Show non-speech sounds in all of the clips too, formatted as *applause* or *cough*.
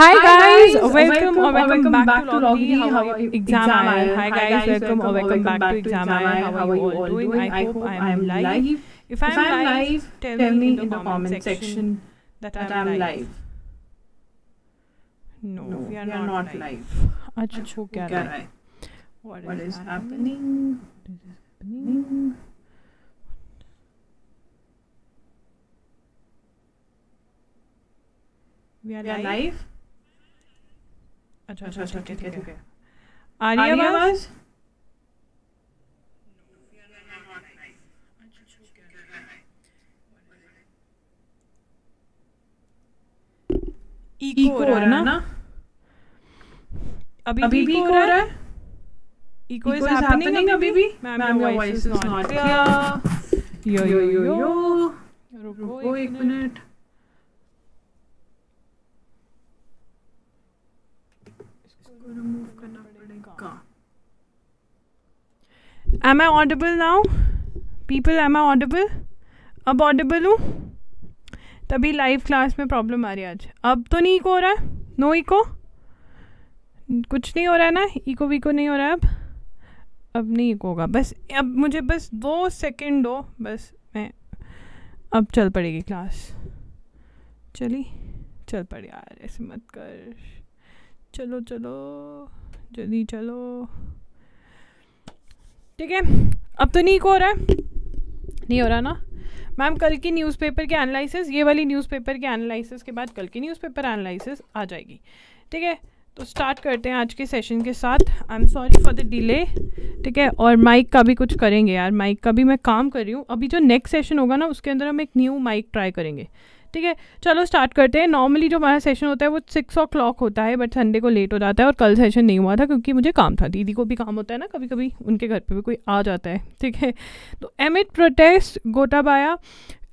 Hi guys, guys, welcome or welcome welcome back to Logly. Logly. How How are are you? you? Exam Exam Eye. Eye. Hi guys, welcome or welcome back to Exam Eye. How are you all doing? I hope I am live. If If I'm I'm live, live, tell me in the comment section that that I'm I'm live. live. No, No, we are we are not not live. live. अच्छा अच्छा, हो क्या क्या रहा रहा है? है? What What is is happening? happening? happening? We are We are live. अच्छा अच्छा अच्छा अच्छा ठीक है ठीक है आ रही है आवाज़? इको हो रहा है ना? अभी अभी भी इको हो रहा है? इको इज़ हैपनिंग अभी भी? Ma'am your voice is not clear yo yo yo रुको एक मिनट। Am I audible now? People, am I audible? अब ऑडिबल हूँ? तभी लाइव क्लास में प्रॉब्लम आ रही है आज। अब तो नहीं हो रहा है? नो इको कुछ नहीं हो रहा है ना? इको वीको नहीं हो रहा है अब? अब नहीं इको होगा। बस अब मुझे बस दो सेकंड दो। बस मैं अब चल पड़ेगी क्लास चली? चल पड़े यार ऐसे मत कर। चलो चलो, जल्दी चलो। ठीक है, अब तो नहीं हो रहा है। नहीं हो रहा ना? मैम, कल की न्यूज़पेपर के एनालिसिस ये वाली न्यूज़पेपर के एनालिसिस के बाद कल की न्यूज़पेपर एनालिसिस आ जाएगी। ठीक है तो स्टार्ट करते हैं आज के सेशन के साथ। I am sorry for the delay ठीक है, और माइक का भी कुछ करेंगे यार। माइक का भी मैं काम कर रही हूँ। अभी जो नेक्स्ट सेशन होगा ना, उसके अंदर हम एक न्यू माइक ट्राई करेंगे। ठीक है? चलो स्टार्ट करते हैं। नॉर्मली जो हमारा सेशन होता है, वो सिक्स ओ क्लॉक होता है बट संडे को लेट हो जाता है और कल सेशन नहीं हुआ था क्योंकि मुझे काम था। दीदी को भी काम होता है ना कभी कभी उनके घर पे भी कोई आ जाता है, ठीक है? तो amid protest Gotabaya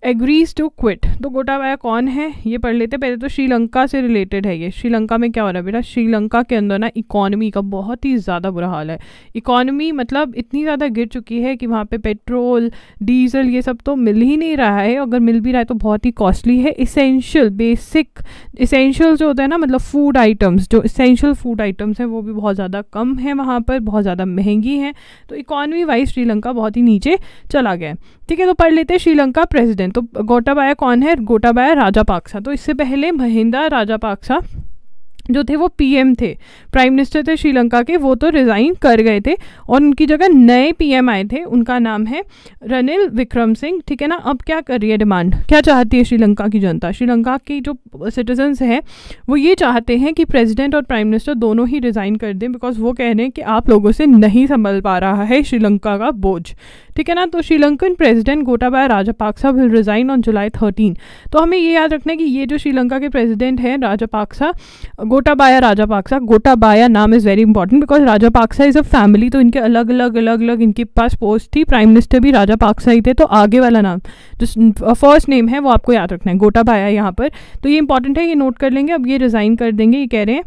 agrees to quit तो गोटाबाया कौन है? ये पढ़ लेते पहले तो श्रीलंका से रिलेटेड है ये। श्रीलंका में क्या हो रहा है बेटा? श्रीलंका के अंदर ना इकॉनमी का बहुत ही ज़्यादा बुरा हाल है। इकॉनमी मतलब इतनी ज़्यादा गिर चुकी है कि वहाँ पे पेट्रोल, डीजल ये सब तो मिल ही नहीं रहा है। अगर मिल भी रहा है तो बहुत ही कॉस्टली है। इसेंशियल बेसिक इसेंशियल जो होता है ना मतलब फ़ूड आइटम्स जो इसेंशियल फ़ूड आइटम्स हैं, वो भी बहुत ज़्यादा कम है वहाँ पर, बहुत ज़्यादा महँगी हैं। तो इकॉनमी वाइज श्रीलंका बहुत ही नीचे चला गया ठीक है तो पढ़ लेते हैं, श्रीलंका प्रेसिडेंट। तो गोटाबाया कौन है? गोटाबाया राजापाक्सा तो इससे पहले महिंदा राजापाक्सा जो थे, वो पीएम थे। प्राइम मिनिस्टर थे श्रीलंका के, वो तो रिज़ाइन कर गए थे और उनकी जगह नए पीएम आए थे। उनका नाम है रनिल विक्रम सिंह। ठीक है ना? अब क्या कर रही है डिमांड? क्या चाहती है श्रीलंका की जनता? श्रीलंका की जो सिटीजन्स हैं, वो ये चाहते हैं कि प्रेसिडेंट और प्राइम मिनिस्टर दोनों ही रिज़ाइन कर दें, बिकॉज़ वो कह रहे हैं कि आप लोगों से नहीं संभल पा रहा है श्रीलंका का बोझ। ठीक है ना? तो Sri Lankan president Gotabaya Rajapaksa will resign on July thirteen तो हमें ये याद रखना है कि ये जो श्रीलंका के प्रेसिडेंट हैं राजापाक्सा गोटाबाया राजापाक्सा गोटाबाया नाम is very important because Rajapaksa is a family तो इनके अलग अलग अलग अलग इनके पास पोस्ट थी। प्राइम मिनिस्टर भी राजापाक्सा ही थे तो आगे वाला नाम जो फ़र्स्ट नेम है, वो आपको याद रखना है गोटाबाया यहाँ पर। तो ये इंपॉर्टेंट है, ये नोट कर लेंगे, अब ये रिज़ाइन कर देंगे, ये कह रहे हैं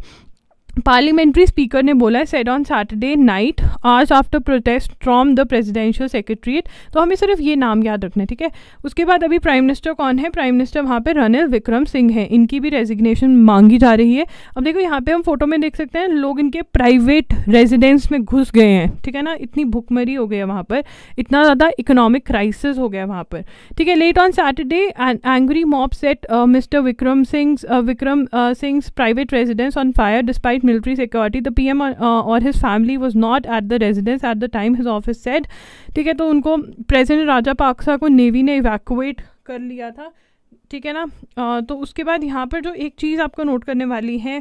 पार्लियामेंट्री स्पीकर ने बोला सेड ऑन सैटरडे नाइट आज after protest from the presidential secretariat तो हमें सिर्फ़ ये नाम याद रखना है, ठीक है? उसके बाद अभी प्राइम मिनिस्टर कौन है? प्राइम मिनिस्टर वहाँ पे रनिल विक्रम सिंह हैं। इनकी भी रेजिग्नेशन मांगी जा रही है। अब देखो, यहाँ पे हम फ़ोटो में देख सकते हैं, लोग इनके प्राइवेट रेजिडेंस में घुस गए हैं, ठीक है ना? इतनी भुखमरी हो गई है वहाँ पर। इतना ज़्यादा इकोनॉमिक क्राइसिस हो गया वहाँ पर, ठीक है? Late on Saturday angry mob set Mr Wickremesinghe Wickremesinghe private residence on fire despite military security. The PM uh, or his family was not at the residence at the time his office said. ठीक है तो उनको president राजा पाक्सा को navy ने evacuate कर लिया था। ठीक है ना? तो उसके बाद यहाँ पर जो एक चीज़ आपको नोट करने वाली है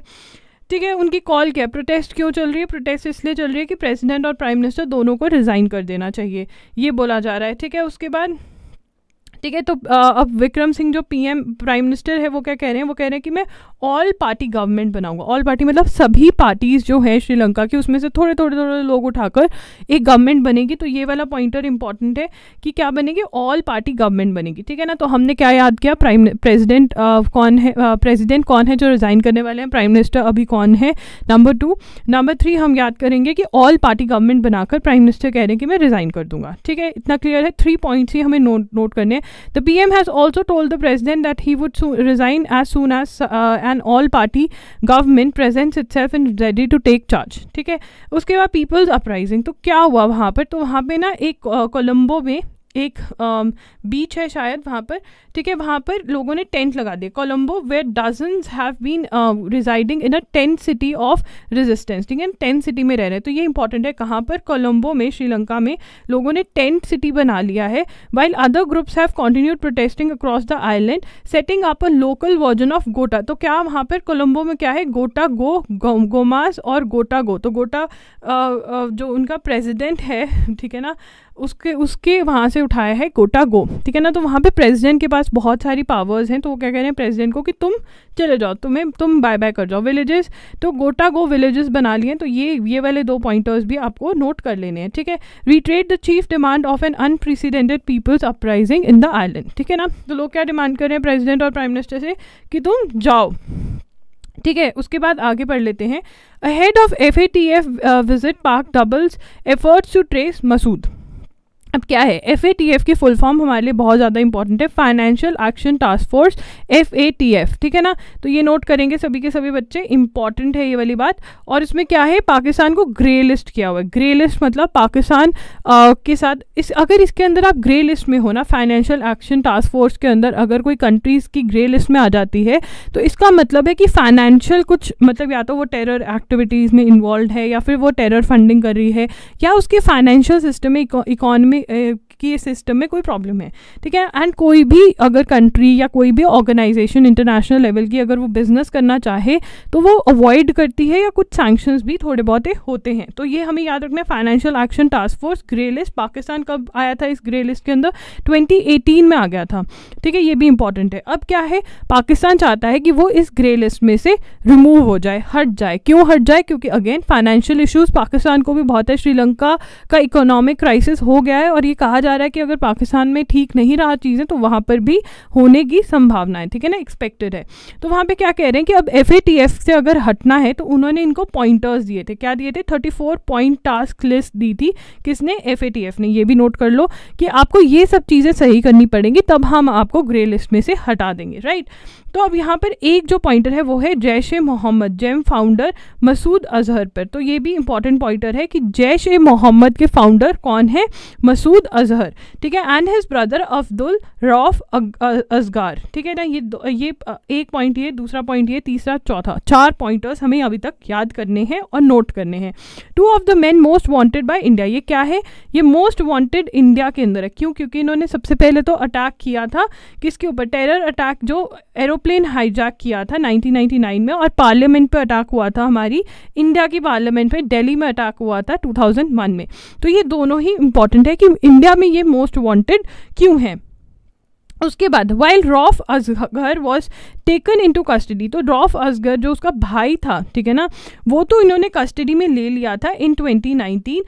ठीक है उनकी कॉल क्या है? प्रोटेस्ट क्यों चल रही है? प्रोटेस्ट इसलिए चल रही है कि प्रेसिडेंट और प्राइम मिनिस्टर दोनों को रिज़ाइन कर देना चाहिए। ये बोला जा रहा है। ठीक है उसके बाद ठीक है तो अब विक्रम सिंह जो पीएम प्राइम मिनिस्टर है, वो क्या कह रहे हैं? वो कह रहे हैं कि मैं ऑल पार्टी गवर्नमेंट बनाऊँगा। ऑल पार्टी मतलब सभी पार्टीज़ जो है श्रीलंका की, उसमें से थोड़े थोड़े थोड़े लोग उठाकर एक गवर्नमेंट बनेगी। तो ये वाला पॉइंटर इंपॉर्टेंट है कि क्या बनेगी? ऑल पार्टी गवर्नमेंट बनेगी। ठीक है ना? तो हमने क्या याद किया? प्राइम प्रेजिडेंट कौन है? प्रेजिडेंट कौन है जो रिज़ाइन करने वाले हैं? प्राइम मिनिस्टर अभी कौन है? नंबर टू नंबर थ्री हम याद करेंगे कि ऑल पार्टी गवर्नमेंट बनाकर प्राइम मिनिस्टर कह रहे हैं कि मैं रिज़ाइन कर दूँगा। ठीक है? इतना क्लियर है? थ्री पॉइंट्स ही हमें नोट नोट करने हैं। The PM has also told the president that he would soon resign as soon as uh, an government present itself in ready to take charge ठीक है? उसके बाद पीपल्स अपराइजिंग तो क्या हुआ वहाँ पर? तो वहाँ पर ना एक कोलम्बो में एक बीच है शायद वहाँ पर। ठीक है, वहाँ पर लोगों ने टेंट लगा दिए Colombo where dozens have been residing in a tent city of resistance ठीक है टेंट सिटी में रह रहे हैं। तो ये इंपॉर्टेंट है कहाँ पर? कोलंबो में, श्रीलंका में लोगों ने टेंट सिटी बना लिया है। While other groups have continued protesting across the island setting up a local version of Gota तो क्या वहाँ पर कोलम्बो में क्या है? गोटा गो गोमास और गोटा गो तो गोटा जो उनका प्रेजिडेंट है, *laughs* ठीक है ना? उसके उसके वहाँ से उठाया है गोटा गो ठीक है ना? तो वहाँ पे प्रेसिडेंट के पास बहुत सारी पावर्स हैं तो वो क्या कह रहे हैं प्रेसिडेंट को कि तुम चले जाओ, तुम्हें, तुम बाय बाय कर जाओ विलेजेस तो गोटा गो विलेजेस बना लिए तो ये ये वाले दो पॉइंटर्स भी आपको नोट कर लेने हैं, ठीक है? Retreat the chief demand of an unprecedented people's uprising in the island ठीक है ना? तो लोग क्या डिमांड कर रहे हैं प्रेजिडेंट और प्राइम मिनिस्टर से? कि तुम जाओ, ठीक है? उसके बाद आगे पढ़ लेते हैं। Ahead of F A T F visit Pak doubles efforts to trace Masood अब क्या है? एफ़ ए टी एफ़ की फुल फॉर्म हमारे लिए बहुत ज़्यादा इंपॉर्टेंट है। Financial action task force F A T F ठीक है ना? तो ये नोट करेंगे सभी के सभी बच्चे इंपॉर्टेंट है ये वाली बात। और इसमें क्या है? पाकिस्तान को ग्रे लिस्ट किया हुआ है। ग्रे लिस्ट मतलब पाकिस्तान आ, के साथ इस अगर इसके अंदर आप ग्रे लिस्ट में हो ना फाइनेंशियल एक्शन टास्क फोर्स के अंदर अगर कोई कंट्रीज़ की ग्रे लिस्ट में आ जाती है तो इसका मतलब है कि फाइनेंशियल कुछ मतलब या तो वो टेरर एक्टिविटीज़ में इन्वॉल्व है या फिर वो टेरर फंडिंग कर रही है या उसके फाइनेंशियल सिस्टम में इकोनॉमी A. की सिस्टम में कोई प्रॉब्लम है, ठीक है? एंड कोई भी अगर कंट्री या कोई भी ऑर्गेनाइजेशन इंटरनेशनल लेवल की अगर वो बिज़नेस करना चाहे तो वो अवॉइड करती है या कुछ सैंक्शंस भी थोड़े बहुत होते हैं। तो ये हमें याद रखना है financial action task force grey list Pakistan कब आया था इस ग्रे लिस्ट के अंदर? 2018 में आ गया था, ठीक है? ये भी इंपॉर्टेंट है। अब क्या है? पाकिस्तान चाहता है कि वो इस ग्रे लिस्ट में से रिमूव हो जाए, हट जाए। क्यों हट जाए? क्योंकि अगेन फाइनेंशियल इश्यूज़ पाकिस्तान को भी बहुत है। श्रीलंका का इकोनॉमिक क्राइसिस हो गया है और ये कहा जा रहा है कि अगर पाकिस्तान में ठीक नहीं रहा चीज़ें तो वहाँ पर भी होने की संभावना है ठीक है ना एक्सपेक्टेड है। तो वहाँ पे क्या कह रहे हैं कि अब एफएटीएफ से अगर हटना है तो उन्होंने इनको पॉइंटर्स दिए थे। क्या दिए थे? थर्टी पॉइंट टास्क लिस्ट दी थी किसने? एफएटीएफ ने। ये भी नोट कर लो कि आपको ये सब चीज़ें सही करनी पड़ेंगी, तब हम आपको ग्रे लिस्ट में से हटा देंगे राइट तो अब यहाँ पर एक जो पॉइंटर है, वो है जैश ए मोहम्मद, जेम फाउंडर मसूद अजहर पर। तो ये भी इंपॉर्टेंट पॉइंटर है कि जैश ए मोहम्मद के फाउंडर कौन है? मसूद अजहर ठीक है? And his brother Abdul Rauf Asghar ठीक है ना? ये ये एक पॉइंट ये, दूसरा पॉइंट ये, तीसरा चौथा, चार पॉइंटर्स हमें अभी तक याद करने हैं और नोट करने हैं। Two of the man most wanted by India ये क्या है? ये मोस्ट वॉन्टेड इंडिया के अंदर है। क्यों? क्योंकि इन्होंने सबसे पहले तो अटैक किया था, किसके ऊपर? टेरर अटैक जो एरोप्लेन हाईजैक किया था 1999 में और पार्लियामेंट पे अटैक हुआ था हमारी इंडिया की पार्लियामेंट पे दिल्ली में अटैक हुआ था 2001 में। तो ये दोनों ही इंपॉर्टेंट है कि इंडिया में ये मोस्ट वांटेड क्यों है? उसके बाद while Rauf Asghar was taken in to custody तो रॉफ असगर जो उसका भाई था, ठीक है ना, वो तो इन्होंने कस्टडी में ले लिया था इन 2019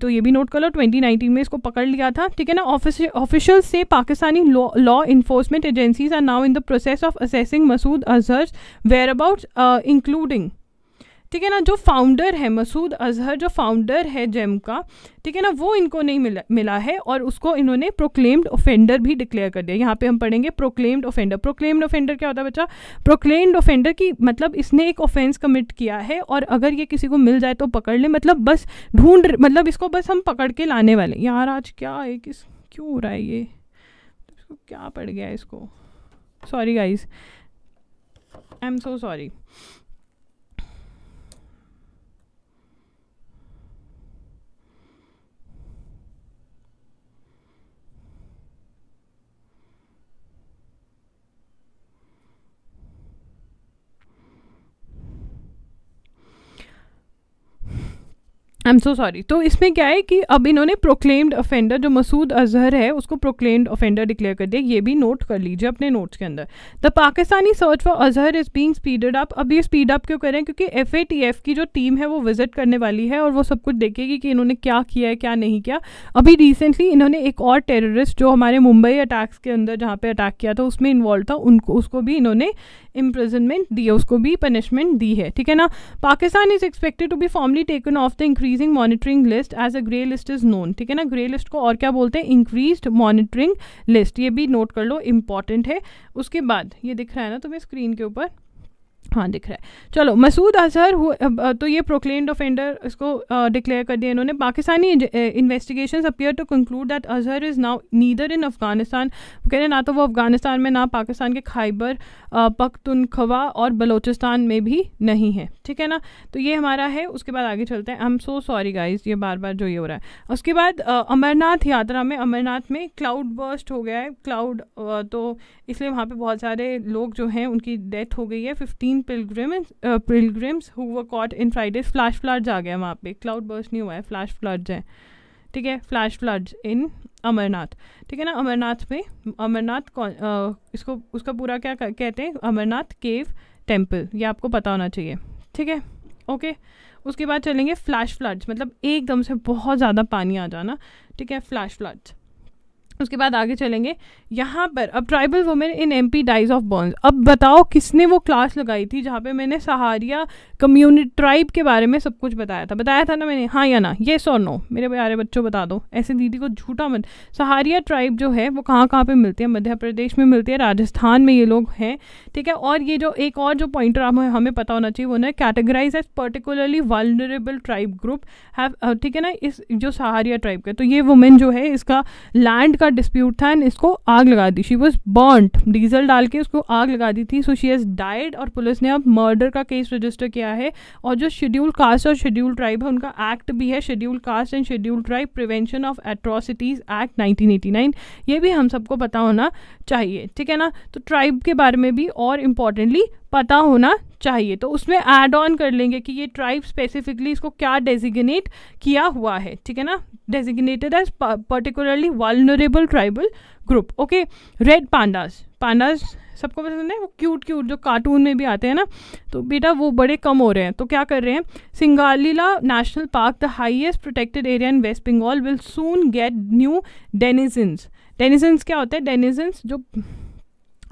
तो ये भी नोट कर लो 2019 में इसको पकड़ लिया था, ठीक है ना ऑफिशियल से Pakistani law enforcement agencies are now in the process of assessing Masood Azhar whereabouts including ठीक है ना, जो फाउंडर है, मसूद अजहर, जो फाउंडर है जेम का, ठीक है ना, वो इनको नहीं मिला मिला है और उसको इन्होंने प्रोक्लेम्ड ऑफेंडर भी डिक्लेयर कर दिया। यहाँ पे हम पढ़ेंगे प्रोक्लेम्ड ऑफेंडर प्रोक्लेम्ड ऑफेंडर क्या होता है बच्चा? प्रोक्लेम्ड ऑफेंडर की मतलब इसने एक ऑफेंस कमिट किया है और अगर ये किसी को मिल जाए तो पकड़ ले मतलब बस ढूंढ मतलब इसको बस हम पकड़ के लाने वाले। यार, आज क्या है, किस, क्यों हो रहा है ये? क्या पड़ गया इसको? Sorry guys I am so sorry I am so sorry तो इसमें क्या है कि अब इन्होंने प्रोक्लेम्ड ऑफेंडर जो मसूद अजहर है, उसको प्रोक्लेम्ड ऑफेंडर डिक्लेयर कर दिया। ये भी नोट कर लीजिए अपने नोट्स के अंदर। The Pakistani search for Azhar is being speeded up अब ये स्पीड अप क्यों करें? क्योंकि एफएटीएफ की जो टीम है, वो विज़िट करने वाली है और वो सब कुछ देखेगी कि इन्होंने क्या किया है, क्या नहीं किया। अभी रिसेंटली इन्होंने एक और टेररिस्ट जो हमारे मुंबई अटैक्स के अंदर जहाँ पर अटैक किया था, उसमें इन्वॉल्व था। उनको, उसको भी इन्होंने इम्प्रिजनमेंट दी है उसको भी पनिशमेंट दी है। ठीक है ना? Pakistan is expected to be formally taken off the increasing monitoring list as a grey list is known ठीक है ना? ग्रे लिस्ट को और क्या बोलते हैं? इंक्रीज मॉनिटरिंग लिस्ट ये भी नोट कर लो इंपॉर्टेंट है। उसके बाद ये दिख रहा है ना तुम्हें स्क्रीन के ऊपर? हाँ दिख रहा है। चलो, मसूद अजहर हु- तो ये प्रोक्लेम्ड ऑफेंडर इसको डिक्लेयर कर दिया इन्होंने। Pakistani investigation appear to conclude that Azhar is now neither in Afghanistan, वो कह रहे हैं ना तो वो अफ़गानिस्तान में, ना पाकिस्तान के खाइबर पख्तूनख्वा और बलोचिस्तान में भी नहीं है। ठीक है ना? तो ये हमारा है, उसके बाद आगे चलते हैं। I am so sorry guys ये बार बार जो ये हो रहा है। उसके बाद अमरनाथ यात्रा में, अमरनाथ में क्लाउड बर्स्ट हो गया है। क्लाउड तो इसलिए वहाँ पे बहुत सारे लोग जो हैं उनकी डेथ हो गई है। Fifteen pilgrims pilgrims who were caught in Friday's flash floods आ गया वहाँ पे। क्लाउड बर्स्ट नहीं हुआ है फ्लैश फ्लड्स हैं। ठीक है फ्लैश फ्लड्स इन अमरनाथ। ठीक है ना अमरनाथ में अमरनाथ कौन अ, इसको उसका पूरा क्या कहते हैं? अमरनाथ केव टेंपल ये आपको पता होना चाहिए। ठीक है ओके। उसके बाद चलेंगे फ्लैश फ्लड्स मतलब एकदम से बहुत ज़्यादा पानी आ जाना। ठीक है फ्लैश फ्लड्स उसके बाद आगे चलेंगे। यहाँ पर, अब tribal women in M P dies of burn अब बताओ किसने वो क्लास लगाई थी जहाँ पे मैंने सहारिया कम्युनिटी ट्राइब के बारे में सब कुछ बताया था। बताया था ना मैंने? हाँ या ना? ये और नो मेरे प्यारे बच्चों, बता दो। ऐसे दीदी को झूठा मत। सहारिया ट्राइब जो है, वो कहाँ कहाँ पर मिलती है? मध्य प्रदेश में मिलती है, राजस्थान में ये लोग हैं, ठीक है? और ये जो एक और जो पॉइंटर हमें पता होना चाहिए, वो ना categorize as particularly vulnerable tribe group have ठीक है ना? इस, जो सहारिया ट्राइब का। तो ये वुमेन जो है, इसका लैंड का डिस्प्यूट था एंड इसको आग लगा दी। शी वॉज़ बर्नड डीजल डाल के उसको आग लगा दी थी। सो शी हैज़ डाइड और पुलिस ने अब मर्डर का केस रजिस्टर किया है। और जो शेड्यूल कास्ट और शेड्यूल ट्राइब है, उनका एक्ट भी है। Schedule caste and schedule tribe prevention of atrocities act 1989 ये भी हम सबको पता होना चाहिए। ठीक है ना? तो ट्राइब के बारे में भी और इम्पॉर्टेंटली पता होना चाहिए। तो उसमें ऐड ऑन कर लेंगे कि ये ट्राइब स्पेसिफिकली इसको क्या डेजिग्नेट किया हुआ है, ठीक है ना? Designated as particularly vulnerable tribal group okay red pandas pandas सबको पसंद है? वो क्यूट क्यूट जो कार्टून में भी आते हैं ना? तो बेटा वो बड़े कम हो रहे हैं। तो क्या कर रहे हैं? Singalila national park the highest protected area in West Bengal will soon get new denizens denizens क्या होता है? डेनिजन्स जो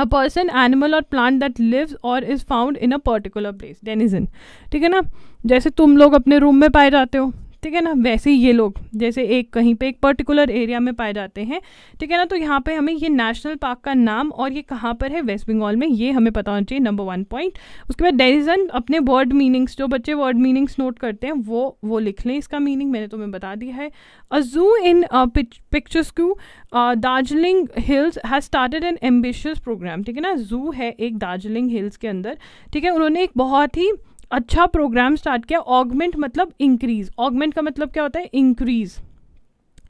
अ पर्सन एनिमल और प्लांट दैट लिव्स और is found in a particular place denizen ठीक है ना? जैसे तुम लोग अपने रूम में पाए जाते हो ठीक है ना? वैसे ही ये लोग, जैसे एक कहीं पे एक पर्टिकुलर एरिया में पाए जाते हैं, ठीक है ना? तो यहाँ पे हमें ये नेशनल पार्क का नाम और ये कहाँ पर है? वेस्ट बंगाल में, ये हमें पता होना चाहिए नंबर वन पॉइंट उसके बाद डेनिजन अपने वर्ड मीनिंग्स जो बच्चे वर्ड मीनिंग्स नोट करते हैं, वो वो लिख लें इसका मीनिंग मैंने तुम्हें बता दिया है. A zoo in pictures Q Darjeeling hills has started an ambitious programme ठीक है ना? जू है एक दार्जिलिंग हिल्स के अंदर, ठीक है? उन्होंने एक बहुत ही अच्छा प्रोग्राम स्टार्ट किया ऑगमेंट मतलब इंक्रीज ऑगमेंट का मतलब क्या होता है? Increase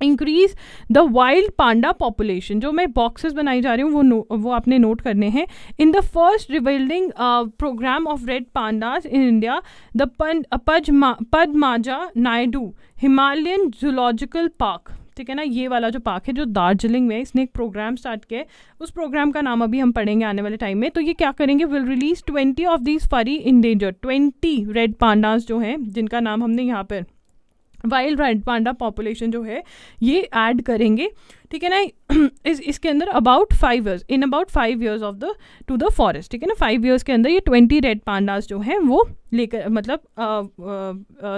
increase the wild panda population जो मैं बॉक्सेस बनाई जा रही हूँ वो नो, वो आपने नोट करने हैं. In the first rebuilding programme of red pandas in India the पद पदमाजा नायडू हिमालयन जूलॉजिकल पार्क ठीक है ना, ये वाला जो पार्क है जो दार्जिलिंग में इसने एक प्रोग्राम स्टार्ट किया उस प्रोग्राम का नाम अभी हम पढ़ेंगे आने वाले टाइम में। तो ये क्या करेंगे? Will release twenty of these furry endangered twenty red pandas जो हैं, जिनका नाम हमने यहाँ पर वाइल्ड रेड पांडा पॉपुलेशन जो है, ये ऐड करेंगे, ठीक है ना? *clears throat* इस, इसके अंदर about five years in about five years of the to the forest ठीक है ना? फाइव ईयर्स के अंदर ये ट्वेंटी रेड पांडास जो हैं, वो लेकर मतलब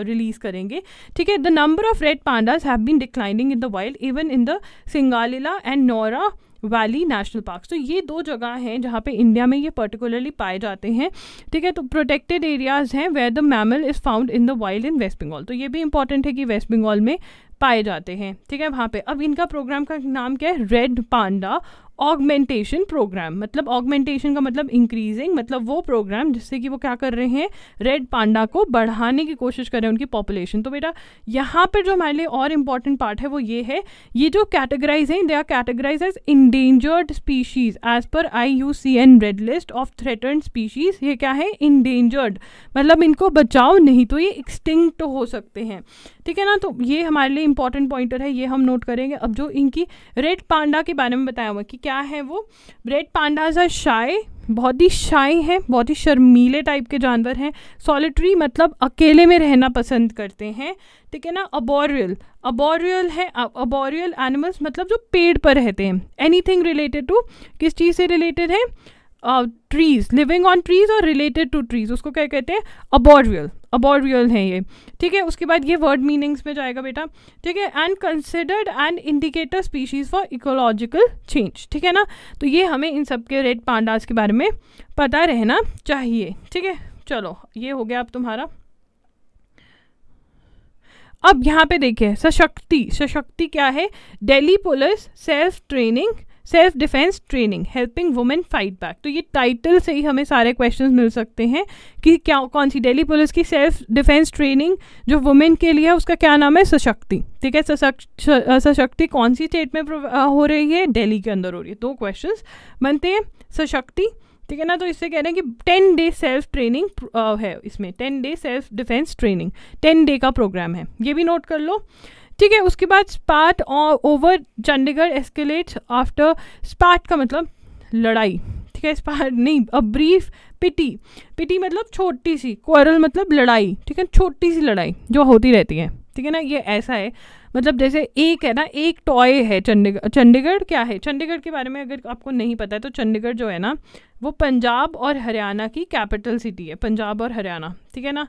रिलीज़ करेंगे, ठीक है? The number of red pandas have been declining in the wild even in the Singalila and Neora valley national park तो ये दो जगह हैं जहाँ पे इंडिया में ये पर्टिकुलरली पाए जाते हैं। ठीक है तो प्रोटेक्टेड एरियाज़ हैं where the mammal is found in the wild in West Bengal तो ये भी इंपॉर्टेंट है कि वेस्ट बंगाल में पाए जाते हैं। ठीक है, वहाँ पे। अब इनका प्रोग्राम का नाम क्या है? रेड पांडा ऑगमेंटेशन प्रोग्राम मतलब ऑगमेंटेशन का मतलब इंक्रीजिंग मतलब वो प्रोग्राम जिससे कि वो क्या कर रहे हैं? रेड पांडा को बढ़ाने की कोशिश कर रहे हैं उनकी पॉपुलेशन तो बेटा, यहाँ पर जो हमारे लिए और इंपॉर्टेंट पार्ट है वो ये है, ये जो कैटेगराइज हैं they are categorize as endangered species as per I U C N red list of threatened species ये क्या है? इंडेंजर्ड मतलब इनको बचाओ, नहीं तो ये एक्सटिंक्ट हो सकते हैं। ठीक है ना? तो ये हमारे लिए इंपॉर्टेंट पॉइंटर है, ये हम नोट करेंगे। अब जो इनकी रेड पांडा के बारे में बताया हुआ कि क्या है वो? रेड पांडाज आर शाय बहुत ही शाय हैं, बहुत ही शर्मीले टाइप के जानवर हैं। सॉलिटरी मतलब अकेले में रहना पसंद करते हैं। ठीक है ना? अबोरियल अबोरियल है अबोरियल एनिमल्स मतलब जो पेड़ पर रहते हैं। एनीथिंग रिलेटेड टू किस चीज़ से रिलेटेड है? ट्रीज लिविंग ऑन ट्रीज और रिलेटेड टू ट्रीज उसको क्या कहते हैं? अबॉर्वियल अबॉर्वियल है ये। ठीक है, उसके बाद ये वर्ड मीनिंग्स में जाएगा बेटा। ठीक है and considered and indicator species for ecological change ठीक है ना? तो ये हमें इन सब के रेड पांडास के बारे में पता रहना चाहिए। ठीक है? चलो, ये हो गया अब तुम्हारा। अब यहाँ पे देखिए, सशक्ति। सशक्ति क्या है? Delhi police self training self defence training helping women fight back तो ये टाइटल से ही हमें सारे क्वेश्चंस मिल सकते हैं कि क्या, कौन सी दिल्ली पुलिस की सेल्फ डिफेंस ट्रेनिंग जो वुमेन के लिए है, उसका क्या नाम है? सशक्ति। ठीक है? सशक्ति कौन सी स्टेट में हो रही है? दिल्ली के अंदर हो रही है। दो क्वेश्चन बनते हैं। सशक्ति। ठीक है ना? तो इससे कह रहे हैं कि टेन डे सेल्फ ट्रेनिंग है इसमें। Ten day self defence training ten day का प्रोग्राम है। ये भी नोट कर लो। ठीक है, उसके बाद spat over Chandigarh escalate after spat का मतलब लड़ाई, ठीक है स्पाट नहीं अ ब्रीफ पिटी पिटी मतलब छोटी सी क्वारल मतलब लड़ाई, ठीक है, छोटी सी लड़ाई जो होती रहती है, ठीक है ना, ये ऐसा है मतलब जैसे एक है ना, एक टॉय है चंडीगढ़ चंडीगढ़ क्या है, चंडीगढ़ के बारे में अगर आपको नहीं पता है तो चंडीगढ़ जो है ना, वो पंजाब और हरियाणा की कैपिटल सिटी है, पंजाब और हरियाणा, ठीक है ना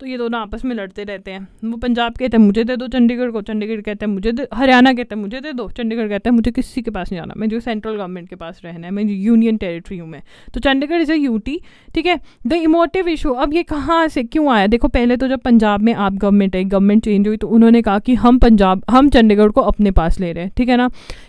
तो ये दोनों आपस में लड़ते रहते हैं। वो पंजाब कहते हैं, मुझे दे दो, चंडीगढ़ को। चंडीगढ़ कहते हैं, मुझे हरियाणा कहते हैं, मुझे दे दो। चंडीगढ़ कहते हैं, मुझे किसी के पास नहीं जाना मैं जो सेंट्रल गवर्नमेंट के पास रहना है, मैं यूनियन टेरिटरी हूँ मैं। तो चंडीगढ़ इज़ अ यूटी ठीक है? द इमोटिव इशू अब ये कहाँ से क्यों आया? देखो, पहले तो जब पंजाब में आप गवर्नमेंट है गवर्नमेंट चेंज हुई तो उन्होंने कहा कि हम पंजाब, हम चंडीगढ़ को अपने पास ले रहे हैं, ठीक है ना?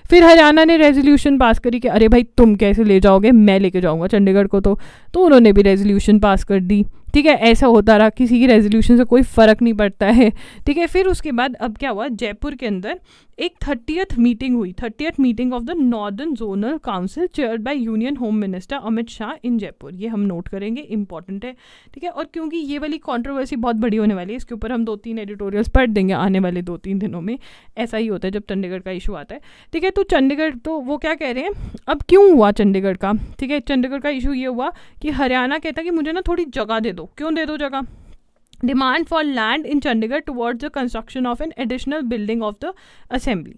फिर हरियाणा ने रेजोल्यूशन पास करी कि, अरे भाई, तुम कैसे ले जाओगे? मैं लेके जाऊँगा चंडीगढ़ को तो। तो उन्होंने भी रेजोल्यूशन पास कर दी। ठीक है, ऐसा होता रहा, किसी की रेजोल्यूशन से कोई फ़र्क नहीं पड़ता है। ठीक है, फिर उसके बाद अब क्या हुआ? जयपुर के अंदर एक थर्टियथ मीटिंग हुई thirtieth meeting of the northern zonal council chaired by union home minister Amit Shah in Jaipur ये हम नोट करेंगे इंपॉर्टेंट है, ठीक है? और क्योंकि ये वाली कॉन्ट्रोवर्सी बहुत बड़ी होने वाली है, इसके ऊपर हम दो तीन एडिटोरियल्स पढ़ देंगे आने वाले दो तीन दिनों में, ऐसा ही होता है जब चंडीगढ़ का इशू आता है। ठीक है तो चंडीगढ़ तो वो क्या कह रहे हैं? अब क्यों हुआ चंडीगढ़ का? ठीक है, चंडीगढ़ का इशू ये हुआ कि हरियाणा कहता कि मुझे ना थोड़ी जगह दे दो। क्यों दे दो जगह? demand for land in Chandigarh towards the construction of an additional building of the assembly.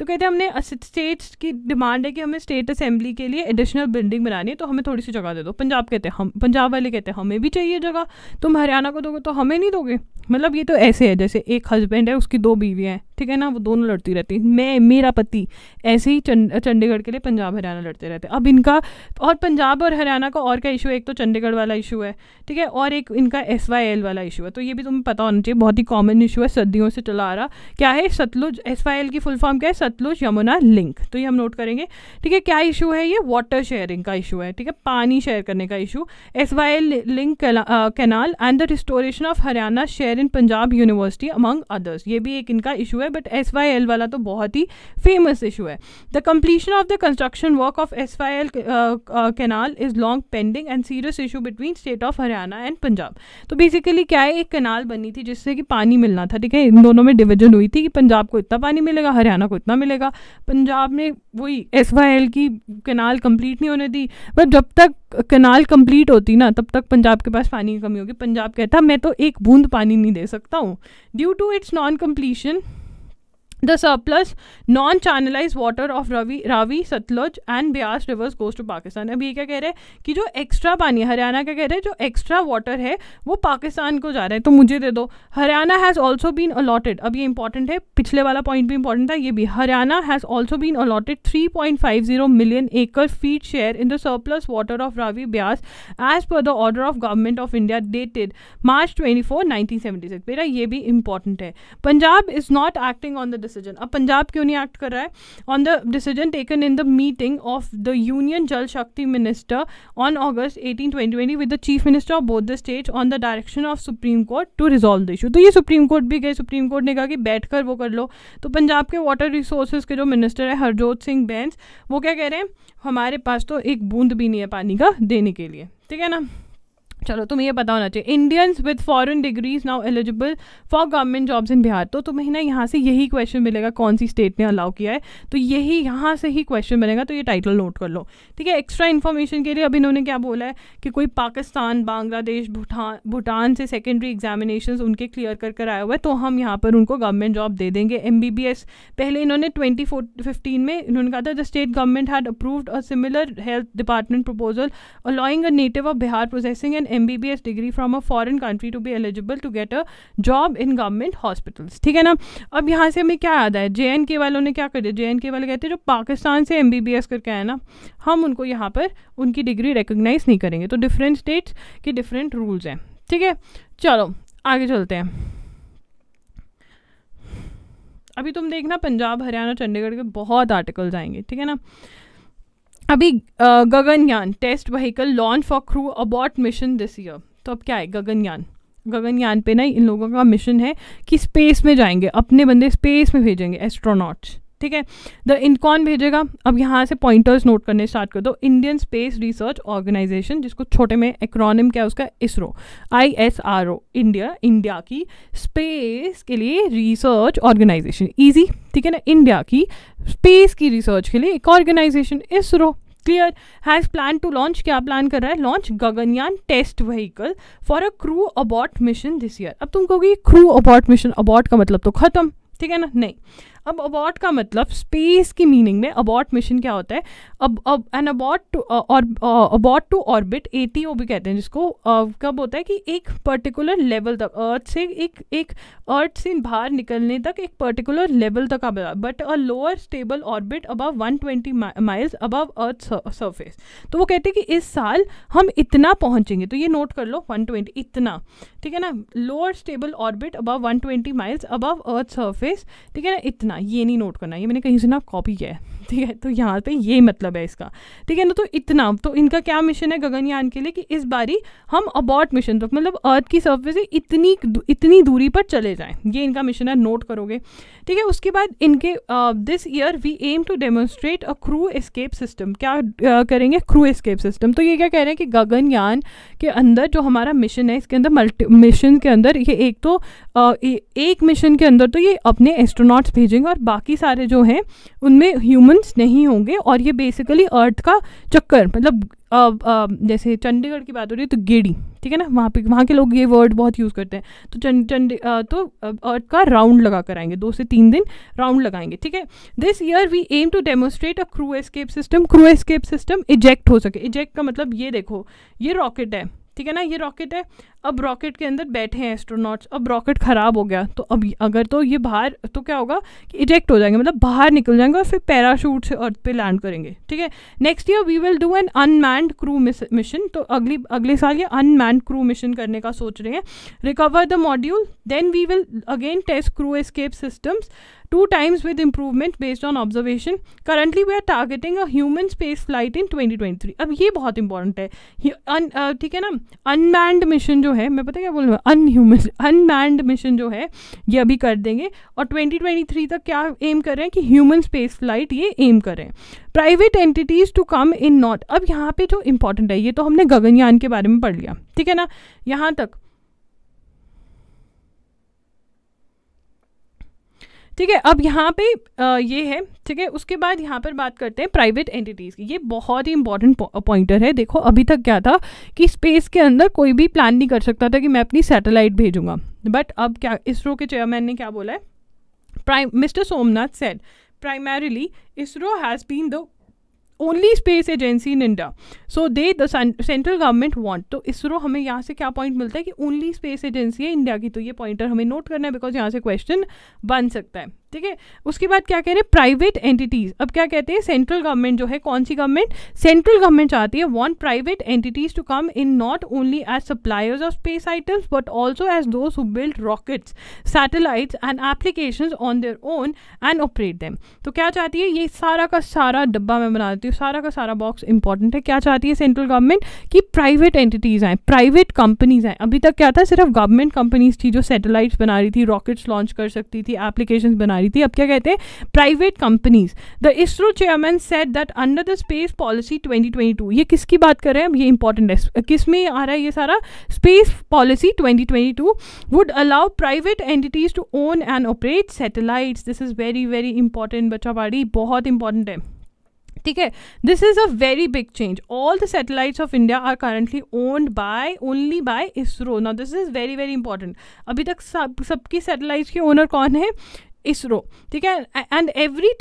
तो कहते हैं हमने स्टेट्स की डिमांड है कि हमें स्टेट असेंबली के लिए एडिशनल बिल्डिंग बनानी है तो हमें थोड़ी सी जगह दे दो। पंजाब कहते हैं हम, पंजाब वाले कहते हैं हमें भी चाहिए जगह, तुम हरियाणा को दोगे तो हमें नहीं दोगे। मतलब ये तो ऐसे है, जैसे एक हस्बैंड है, उसकी दो बीवियाँ हैं, ठीक है ना, वो दोनों लड़ती रहती मैं, मेरा पति ऐसे ही चंडीगढ़ के लिए पंजाब हरियाणा लड़ते रहते अब इनका, और पंजाब और हरियाणा का और क्या इशू है? एक तो चंडीगढ़ वाला इशू है, ठीक है, और एक इनका एस वाई एल वाला इशू है। तो ये भी तुम्हें पता होना चाहिए, बहुत ही कॉमन इशू है सदियों से चला आ रहा। क्या है? सतलुज एस वाई एल की फुल फॉर्म क्या है? सतलुज यमुना, लिंक। तो ये हम नोट करेंगे। ठीक है, क्या इशू है ये? वाटर शेयरिंग का इशू है। ठीक है, पानी शेयर करने का issue S Y L link canal and the restoration of Haryana share in Punjab university among others ये भी एक इनका इशू है बट एस वाई एल वाला तो बहुत ही फ़ेमस इशू है। The completion of the construction work of S Y L canal is long pending and serious issue between state of Haryana and Punjab तो बेसिकली क्या है? एक कैनाल बनी थी जिससे कि पानी मिलना था। ठीक है, इन दोनों में डिविजन हुई थी कि पंजाब को इतना पानी मिलेगा, हरियाणा को इतना मिलेगा। पंजाब ने वही एस वाई एल की कनाल कंप्लीट नहीं होने दी। पर जब तक कनाल कंप्लीट होती ना, तब तक पंजाब के पास पानी की कमी होगी। पंजाब कहता, मैं तो एक बूंद पानी नहीं दे सकता हूँ। Due to its non completion The surplus non-channelized water of Ravi, Ravi, Satluj and Beas rivers goes to Pakistan. अब ये क्या कह रहे हैं कि जो एक्स्ट्रा पानी हरियाणा क्या कह रहे हैं? जो एक्स्ट्रा वाटर है वो पाकिस्तान को जा रहा है। तो मुझे दे दो। Haryana has also been allotted अब ये इंपॉर्टेंट है। पिछले वाला पॉइंट भी इंपॉर्टेंट था ये भी। Haryana has also been allotted three point five zero million acre feet share in the surplus water of Ravi Beas as per the order of government of India dated March twenty four nineteen seventy six मेरा ये भी important है। Punjab is not acting on the decision अब पंजाब क्यों नहीं act कर रहा है? On the decision taken in the meeting of the union Jal Shakti minister on August eighteen twenty with the chief minister of both the state on the direction of supreme court to resolve the issue तो ये supreme court भी गए supreme court ने कहा कि बैठ कर वो कर लो। तो पंजाब के वाटर रिसोर्सेज के जो मिनिस्टर है, हरजोत सिंह बैंस, वो क्या कह रहे हैं? हमारे पास तो एक बूंद भी नहीं है पानी का देने के लिए। ठीक है ना? चलो, तुम्हें ये पता होना चाहिए। Indians with foreign degrees now eligible for government jobs in Bihar तो तुम्हें ना यहाँ से यही क्वेश्चन मिलेगा, कौन सी स्टेट ने अलाउ किया है। तो यही यहाँ से ही क्वेश्चन बनेगा तो ये टाइटल नोट कर लो। ठीक है एक्स्ट्रा इन्फॉर्मेशन के लिए अब इन्होंने क्या बोला है कि कोई पाकिस्तान, बांग्लादेश भूटान भूटान से सेकेंडरी एग्जामिनेशन उनके क्लियर कर कर आया हुआ है तो हम यहाँ पर उनको गवर्नमेंट जॉब दे देंगे। एम बी बी एस पहले इन्होंने ट्वेंटी फिफ्टीन में इन्होंने कहा था the state government had approved a similar health department proposal allowing a native of Bihar processing an M degree from a foreign country to be eligible to get a job in government hospitals ठीक है ना? अब यहाँ से हमें क्या याद है? जे एन के वालों ने क्या कर दिया? जे एन के वाले कहते हैं, जो पाकिस्तान से एम बी बी एस करके आए ना, हम उनको यहाँ पर उनकी डिग्री रिकोगनाइज नहीं करेंगे। तो डिफरेंट स्टेट्स के डिफरेंट रूल्स हैं। ठीक है? चलो, आगे चलते हैं। अभी तुम देखना, पंजाब, हरियाणा, चंडीगढ़ के बहुत आर्टिकल्स आएँगे। ठीक है ना? अभी Gaganyaan test vehicle launch for crew abort mission this year तो अब क्या है, गगनयान? गगनयान पे ना इन लोगों का मिशन है कि स्पेस में जाएँगे, अपने बंदे स्पेस में भेजेंगे एस्ट्रोनॉट्स ठीक है? द इन कौन भेजेगा। अब यहाँ से पॉइंटर्स नोट करने स्टार्ट कर दो। इंडियन स्पेस रिसर्च ऑर्गेनाइजेशन जिसको छोटे में एक्रोनिम क्या है उसका? ISRO I S R O India India की स्पेस के लिए रिसर्च ऑर्गेनाइजेशन ईजी ठीक है ना? इंडिया की स्पेस की रिसर्च के लिए एक organisation ISRO clear has plan to launch क्या प्लान कर रहा है? Launch Gaganyaan test vehicle for a crew abort mission this year अब तुम कहोगे क्रू अबॉट मिशन अबॉट का मतलब तो खत्म, ठीक है ना? नहीं। अब अबॉट का मतलब स्पेस की मीनिंग में अबॉट मिशन क्या होता है? अब अब एन अबॉट टू और abort to orbit A T O भी कहते हैं जिसको uh, कब होता है कि एक पर्टिकुलर लेवल तक अर्थ से एक एक अर्थ से बाहर निकलने तक एक पर्टिकुलर लेवल तक आ but a lower stable orbit above 120 miles above earth surface तो वो कहते हैं कि इस साल हम इतना पहुँचेंगे तो ये नोट कर लो 120 इतना ठीक है ना? Lower stable orbit above 120 miles above earth surface ठीक है ना? इतना ये नहीं नोट करना। ये मैंने कहीं से ना कॉपी किया है। ठीक है? तो यहाँ पे ये मतलब है इसका। ठीक है ना? तो इतना तो इनका क्या मिशन है गगनयान के लिए कि इस बारी हम अबॉट मिशन तो मतलब अर्थ की सर्फेस से इतनी इतनी दूरी पर चले जाएँ। ये इनका मिशन है नोट करोगे। ठीक है? उसके बाद इनके this year we aim to demonstrate a crew escape system क्या uh, करेंगे? क्रू एस्केप सिस्टम तो ये क्या कह रहे हैं कि गगनयान के अंदर जो हमारा मिशन है इसके अंदर मल्टी मिशन के अंदर ये एक तो uh, एक मिशन के अंदर तो ये अपने एस्ट्रोनॉट्स भेजेंगे और बाकी सारे जो हैं उनमें ह्यूमंस नहीं होंगे और ये बेसिकली अर्थ का चक्कर मतलब जैसे चंडीगढ़ की बात हो रही है तो गेड़ी ठीक है ना? वहाँ पे, वहाँ के लोग ये वर्ड बहुत यूज़ करते हैं। तो चंड चंडी तो अर्थ का राउंड लगा कर आएँगे, दो से तीन दिन राउंड लगाएँगे, ठीक है? This year we aim to demonstrate a crew escape system crew escape system eject हो सके। इजेक्ट का मतलब ये देखो, ये रॉकेट है ठीक है ना, ये रॉकेट है। अब रॉकेट के अंदर बैठे हैं एस्ट्रोनॉट्स अब रॉकेट ख़राब हो गया। तो अब अगर तो ये बाहर तो क्या होगा कि इजेक्ट हो जाएँगे मतलब बाहर निकल जाएँगे और फिर पैराशूट से अर्थ पे लैंड करेंगे। ठीक है? Next year we will do an unmanned crew mission तो अगली, अगले साल ये अनमैंड क्रू मिशन करने का सोच रहे हैं। Recover the module then we will again test crew escape systems two times with improvement based on observation. Currently, we are targeting a human space flight in 2023. अब ये बहुत इंपॉर्टेंट है। ठीक है ना? अनमैंड मिशन जो है मैं पता क्या बोल रहा हूँ? अनह्यूमन अनमैंड मिशन जो है ये अभी कर देंगे। और 2023 तक क्या एम कर रहे हैं कि ह्यूमन स्पेस फ़्लाइट ये एम कर। Private entities to come in not अब यहाँ पे जो इंपॉर्टेंट है ये तो हमने गगनयान के बारे में पढ़ लिया। ठीक है ना? यहाँ तक। ठीक है अब यहाँ पे आ, ये है ठीक है उसके बाद यहाँ पर बात करते हैं प्राइवेट एंटिटीज़ की। ये बहुत ही इंपॉर्टेंट पॉइंटर है। देखो अभी तक क्या था कि स्पेस के अंदर कोई भी प्लान नहीं कर सकता था कि मैं अपनी सैटेलाइट भेजूँगा। बट अब क्या इसरो के चेयरमैन ने क्या बोला है? Prime mister Somnath said primarily ISRO has been the only space agency in India so they central government want तो इसरो हमें यहाँ से क्या पॉइंट मिलता है कि ओनली स्पेस एजेंसी है इंडिया की? तो ये पॉइंटर हमें नोट करना है बिकॉज़ यहाँ से क्वेश्चन बन सकता है। ठीक है? उसके बाद क्या कह रहे हैं? प्राइवेट एंटिटीज अब क्या कहते हैं? सेंट्रल गवर्नमेंट जो है, कौन सी गवर्नमेंट सेंट्रल गवर्नमेंट चाहती है want private entities to come in not only as suppliers of space items but also as those who build rockets satellites and application on their own and operate them तो क्या चाहती है? ये सारा का सारा डब्बा मैं बना देती हूँ। सारा का सारा बॉक्स इंपॉर्टेंट है। क्या चाहती है सेंट्रल गवर्नमेंट कि प्राइवेट एंटिटीज आए प्राइवेट कंपनीज़ आए। अभी तक क्या था? सिर्फ़ गवर्नमेंट कंपनीज़ थी जो सैटेलाइट्स बना रही थी रॉकेट्स लॉन्च कर सकती थी एप्लीकेशन बना रही थी। अब क्या कहते हैं? Private companies the ISRO chairman set that under the space policy 2022 ये किसकी बात कर रहे हैं? ये इंपॉर्टेंट है। किसमें आ रहा है ये सारा? Space policy 2022 would allow private entities to own and operate satellites this is very very important बच्चा पाड़ी बहुत इंपॉर्टेंट है। ठीक है? This is a very big change all the satellites of India are currently owned by only by ISRO now this is very very important अभी तक सब, सबकी सैटेलाइट्स के ओनर कौन है? इसरो ठीक है? And every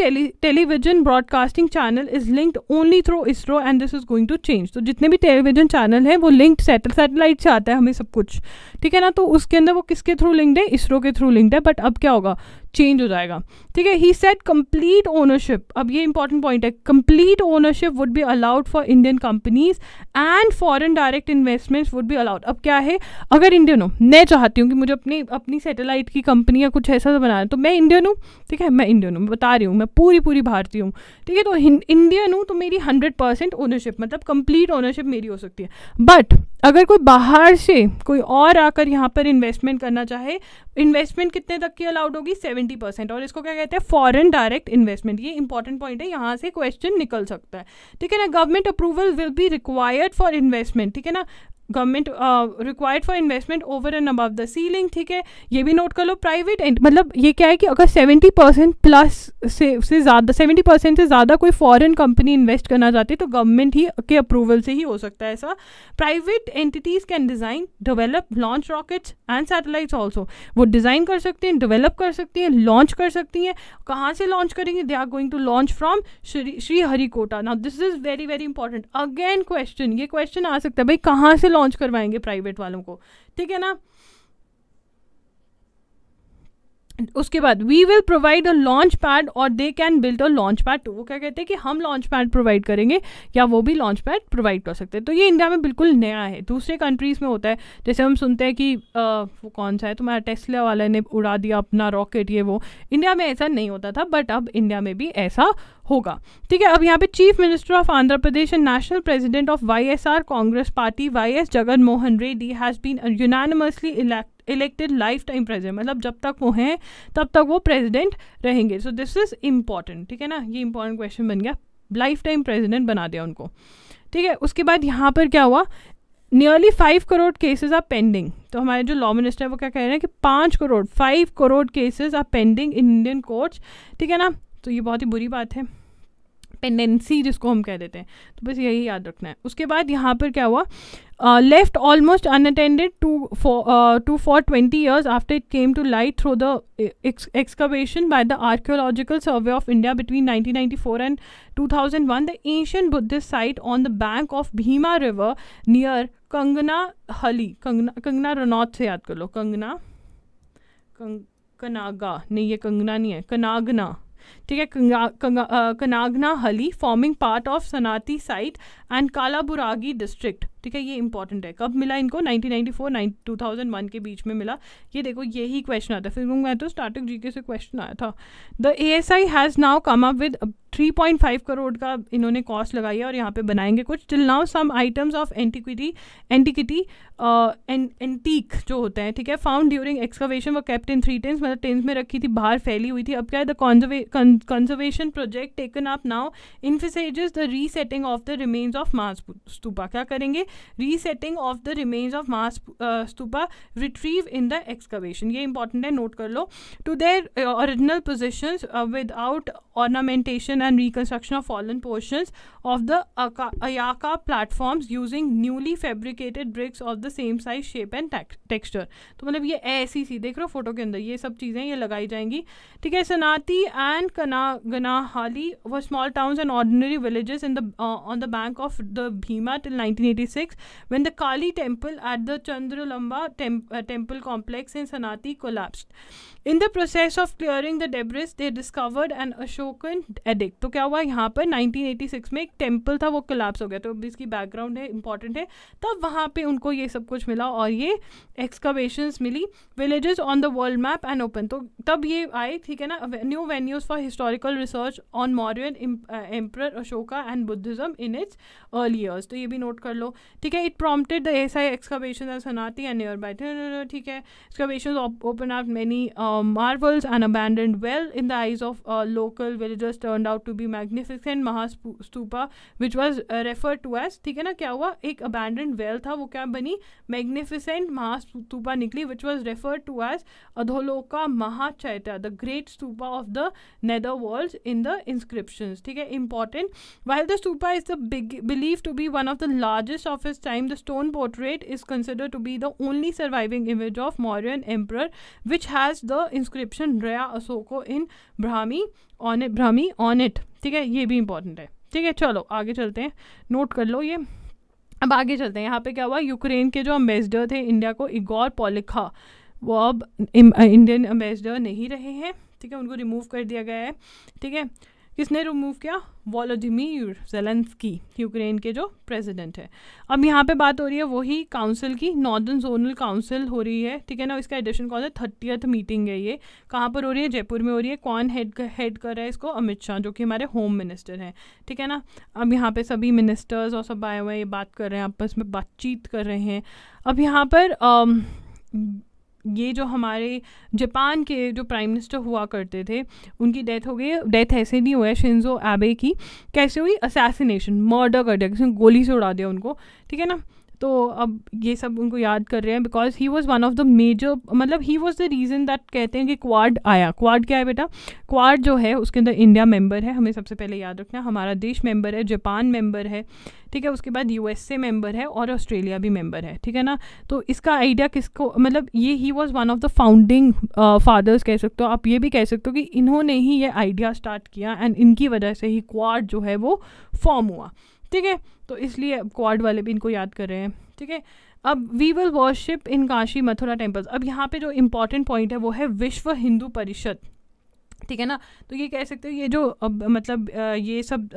television broadcasting channel is linked only through ISRO and this is going to change तो जितने भी टेलीविज़न चैनल हैं, वो लिंक्ड सैटेलाइट से आता है हमें सब कुछ, ठीक है ना? तो उसके अंदर वो किसके थ्रू लिंक्ड है? इसरो के थ्रू लिंक्ड है बट अब क्या होगा? चेंज हो जाएगा। ठीक है ही सेट कंप्लीट ओनरशिप अब ये इंपॉर्टेंट पॉइंट है complete ownership would be allowed for Indian companies and foreign direct investments would be allowed अब क्या है, अगर इंडियन हो, मैं चाहती हूँ कि मुझे अपनी अपनी सैटेलाइट की कंपनी या कुछ ऐसा बनाना है तो मैं इंडियन हूँ। ठीक है, मैं इंडियन हूँ बता रही हूँ, मैं पूरी पूरी भारतीय हूँ। ठीक है तो इंडियन हूँ तो मेरी हंड्रेड परसेंट ओनरशिप मतलब कंप्लीट ओनरशिप मेरी हो सकती है। बट अगर कोई बाहर से कोई और आकर यहाँ पर इन्वेस्टमेंट करना चाहे इन्वेस्टमेंट कितने तक की अलाउड होगी? सेवेंटी परसेंट और इसको क्या कहते हैं? फॉरेन डायरेक्ट इन्वेस्टमेंट ये इंपॉर्टेंट पॉइंट है, यहाँ से क्वेश्चन निकल सकता है। ठीक है ना? Government approval will be required for investment ठीक है ना? Government required for investment over and above the ceiling ठीक है? ये भी नोट कर लो प्राइवेट मतलब ये क्या है कि अगर सेवेंटी परसेंट प्लस से से ज़्यादा सेवेंटी परसेंट से ज़्यादा कोई फॉरेन कंपनी इन्वेस्ट करना चाहती है तो गवर्नमेंट ही के अप्रूवल से ही हो सकता है ऐसा। Private entities can design develop launch rockets and satellites also वो डिज़ाइन कर सकते हैं डेवलप कर सकती हैं लॉन्च कर सकती हैं। कहाँ से लॉन्च करेंगे? They are going to launch from Sri Sriharikota now this is very very important again question ये क्वेश्चन आ सकता है, भाई कहाँ से लॉन्च करवाएँगे प्राइवेट वालों को। ठीक है ना? उसके बाद we will provide a launch pad और they can build a launch pad to वो क्या कहते हैं कि हम लॉन्च पैड प्रोवाइड करेंगे या वो भी लॉन्च पैड प्रोवाइड कर सकते हैं। तो ये इंडिया में बिल्कुल नया है। दूसरे कंट्रीज़ में होता है। जैसे हम सुनते हैं कि आ, वो कौन सा है? तुम्हारा टेस्ला वाला ने उड़ा दिया अपना रॉकेट ये वो। इंडिया में ऐसा नहीं होता था बट अब इंडिया में भी ऐसा होगा। ठीक है अब यहाँ पे chief minister of Andhra Pradesh and national president of Y S R Congress party Y S Jagan Mohan Reddy has been unanimously elect elected lifetime president मतलब जब तक वो हैं, तब तक वो प्रेजिडेंट रहेंगे। सो दिस इज़ इंपॉर्टेंट ठीक है ना? ये इंपॉर्टेंट क्वेश्चन बन गया। लाइफ टाइम प्रेजिडेंट बना दिया उनको। ठीक है? उसके बाद यहाँ पर क्या हुआ? Nearly five crore cases are pending तो हमारे जो लॉ मिनिस्टर है, वो क्या कह रहे हैं कि पाँच crore five crore cases are pending in Indian courts ठीक है ना? तो ये बहुत ही बुरी बात है। पेंडेंसी जिसको हम कह देते हैं। तो बस यही याद रखना है। उसके बाद यहाँ पर क्या हुआ? Left almost unattended to for to for twenty years after it came to light through the excavation by the archaeological survey of India between nineteen ninety four and two thousand one the Asian Buddhist site on the bank of Bhima river near Kanaganahalli Kangana Kangana Ranaut से याद कर लो। कंगना कंग कनागा नहीं, ये कंगना नहीं है। कनागना ठीक है Kanaganahalli forming part of Sannati site and Kalaburagi district ठीक है, ये इंपॉर्टेंट है। कब मिला इनको? 1994 2001 के बीच में मिला। ये देखो, यही क्वेश्चन आता फिर मैं तो स्टार्टिंग जीके से क्वेश्चन आया था। The A S I has now come up with three point five crore का इन्होंने कॉस्ट लगाई है और यहाँ पे बनाएँगे कुछ। Till now some items of antiquity antiquity antique जो होते हैं, ठीक है found during excavation were kept in three tents मतलब टेंस में रखी थी, बाहर फैली हुई थी। अब क्या है? The conservation project taken up now envisages the resetting of the remains of Maha stupa क्या करेंगे? Resetting of the remains of Maha stupa retrieved in the excavation ये इंपॉर्टेंट है नोट कर लो. To their original position without ornamentation and reconstruction of fallen portions of the Ayaka platforms using newly fabricated bricks of the same size, shape and texture. तो मतलब ये ऐसी सी देख रहे हो फ़ोटो के अंदर? ये सब चीज़ें ये लगाई जाएँगी। ठीक है सनाती and Kanaganahalli were small towns and ordinary villages in the on the bank of the Bhima till 1986 when the Kali temple at the Chandralamba tem uh, temple complex in Sanati collapsed. In the process of clearing the debris, they discovered an Ashokan edict. तो क्या हुआ? यहाँ पर 1986 में एक temple था वो collapse हो गया। तो इसकी बैकग्राउंड है इंपॉर्टेंट है। तब वहाँ पे उनको ये सब कुछ मिला और ये एक्सकवेशंस मिली। Villages on the world map and open तो तब ये आए ठीक है ना? New venues for historical research on Mauryan emperor Ashoka and Buddhism in its early years तो ये भी नोट कर लो। ठीक है it prompted the S I excavation Sannati and near by ठीक है excavation open out many marvels and abandoned well in the eyes of local villagers turn out to be magnificent Mahastupa which was refer to as ठीक है ना, क्या हुआ? एक abandoned well था, वो क्या बनी? मैग्निफिसेंट महास्तूपा निकली which was refer to as Adholoka Mahachaitya the great stupa of the nether world in the inscription ठीक है important while the stupa is the believe to be one of the largest of its time the stone portrait is consider to be the only surviving image of Mauryan emperor which has the inscription Raya Ashoka in Brahmi on it Brahmi on it ठीक है? ये भी important है। ठीक है? चलो, आगे चलते हैं। नोट कर लो ये। अब आगे चलते हैं। यहाँ पे क्या हुआ? यूक्रेन के जो अम्बेसडर थे इंडिया को इगोर पॉलिखा वो अब इंडियन अम्बेसडर नहीं रहे हैं। ठीक है? उनको रिमूव कर दिया गया है। ठीक है? किसने रिमूव किया? वॉलोडिमीर जेलेंस्की यूक्रेन के जो प्रेसिडेंट है। अब यहाँ पे बात हो रही है वही काउंसिल की नॉर्दर्न जोनल काउंसिल हो रही है ठीक है ना? इसका एडिशन कौन है? थर्टियथ मीटिंग है ये। कहाँ पर हो रही है? जयपुर में हो रही है। कौन हेड हेड कर रहा है इसको? अमित शाह जो कि हमारे होम मिनिस्टर हैं ठीक है ना? अब यहाँ पे सभी मिनिस्टर्स और सब आए हुए ये बात कर रहे हैं आपस में बातचीत कर रहे हैं। अब यहाँ पर आम, ये जो हमारे जापान के जो प्राइम मिनिस्टर हुआ करते थे, उनकी डेथ हो गई, डेथ ऐसे नहीं हुआ है, शिंजो एबे की, कैसे हुई? असैसिनेशन मर्डर कर दिया, किसी गोली से उड़ा दिया उनको, ठीक है ना? तो अब ये सब उनको याद कर रहे हैं because he was one of the major मतलब he was the reason that कहते हैं कि क्वाड आया। क्वाड क्या है बेटा? क्वाड जो है, उसके अंदर इंडिया मेंबर है। हमें सबसे पहले याद रखना, हमारा देश मेंबर है जापान मेंबर है, ठीक है? उसके बाद यूएसए मेंबर है और ऑस्ट्रेलिया भी मेंबर है, ठीक है ना? तो इसका आइडिया किसको मतलब ये he was one of the founding fathers कह सकते हो आप, ये भी कह सकते हो कि इन्होंने ही ये आइडिया स्टार्ट किया एंड इनकी वजह से ही क्वाड जो है वो फॉर्म हुआ। ठीक है? तो इसलिए क्वाड वाले भी इनको याद कर रहे हैं, ठीक है? अब we will worship in Kashi Mathura temples अब यहाँ पे जो इंपॉर्टेंट पॉइंट है वो है विश्व हिंदू परिषद। ठीक है ना? तो ये कह सकते हो ये जो अब मतलब ये सब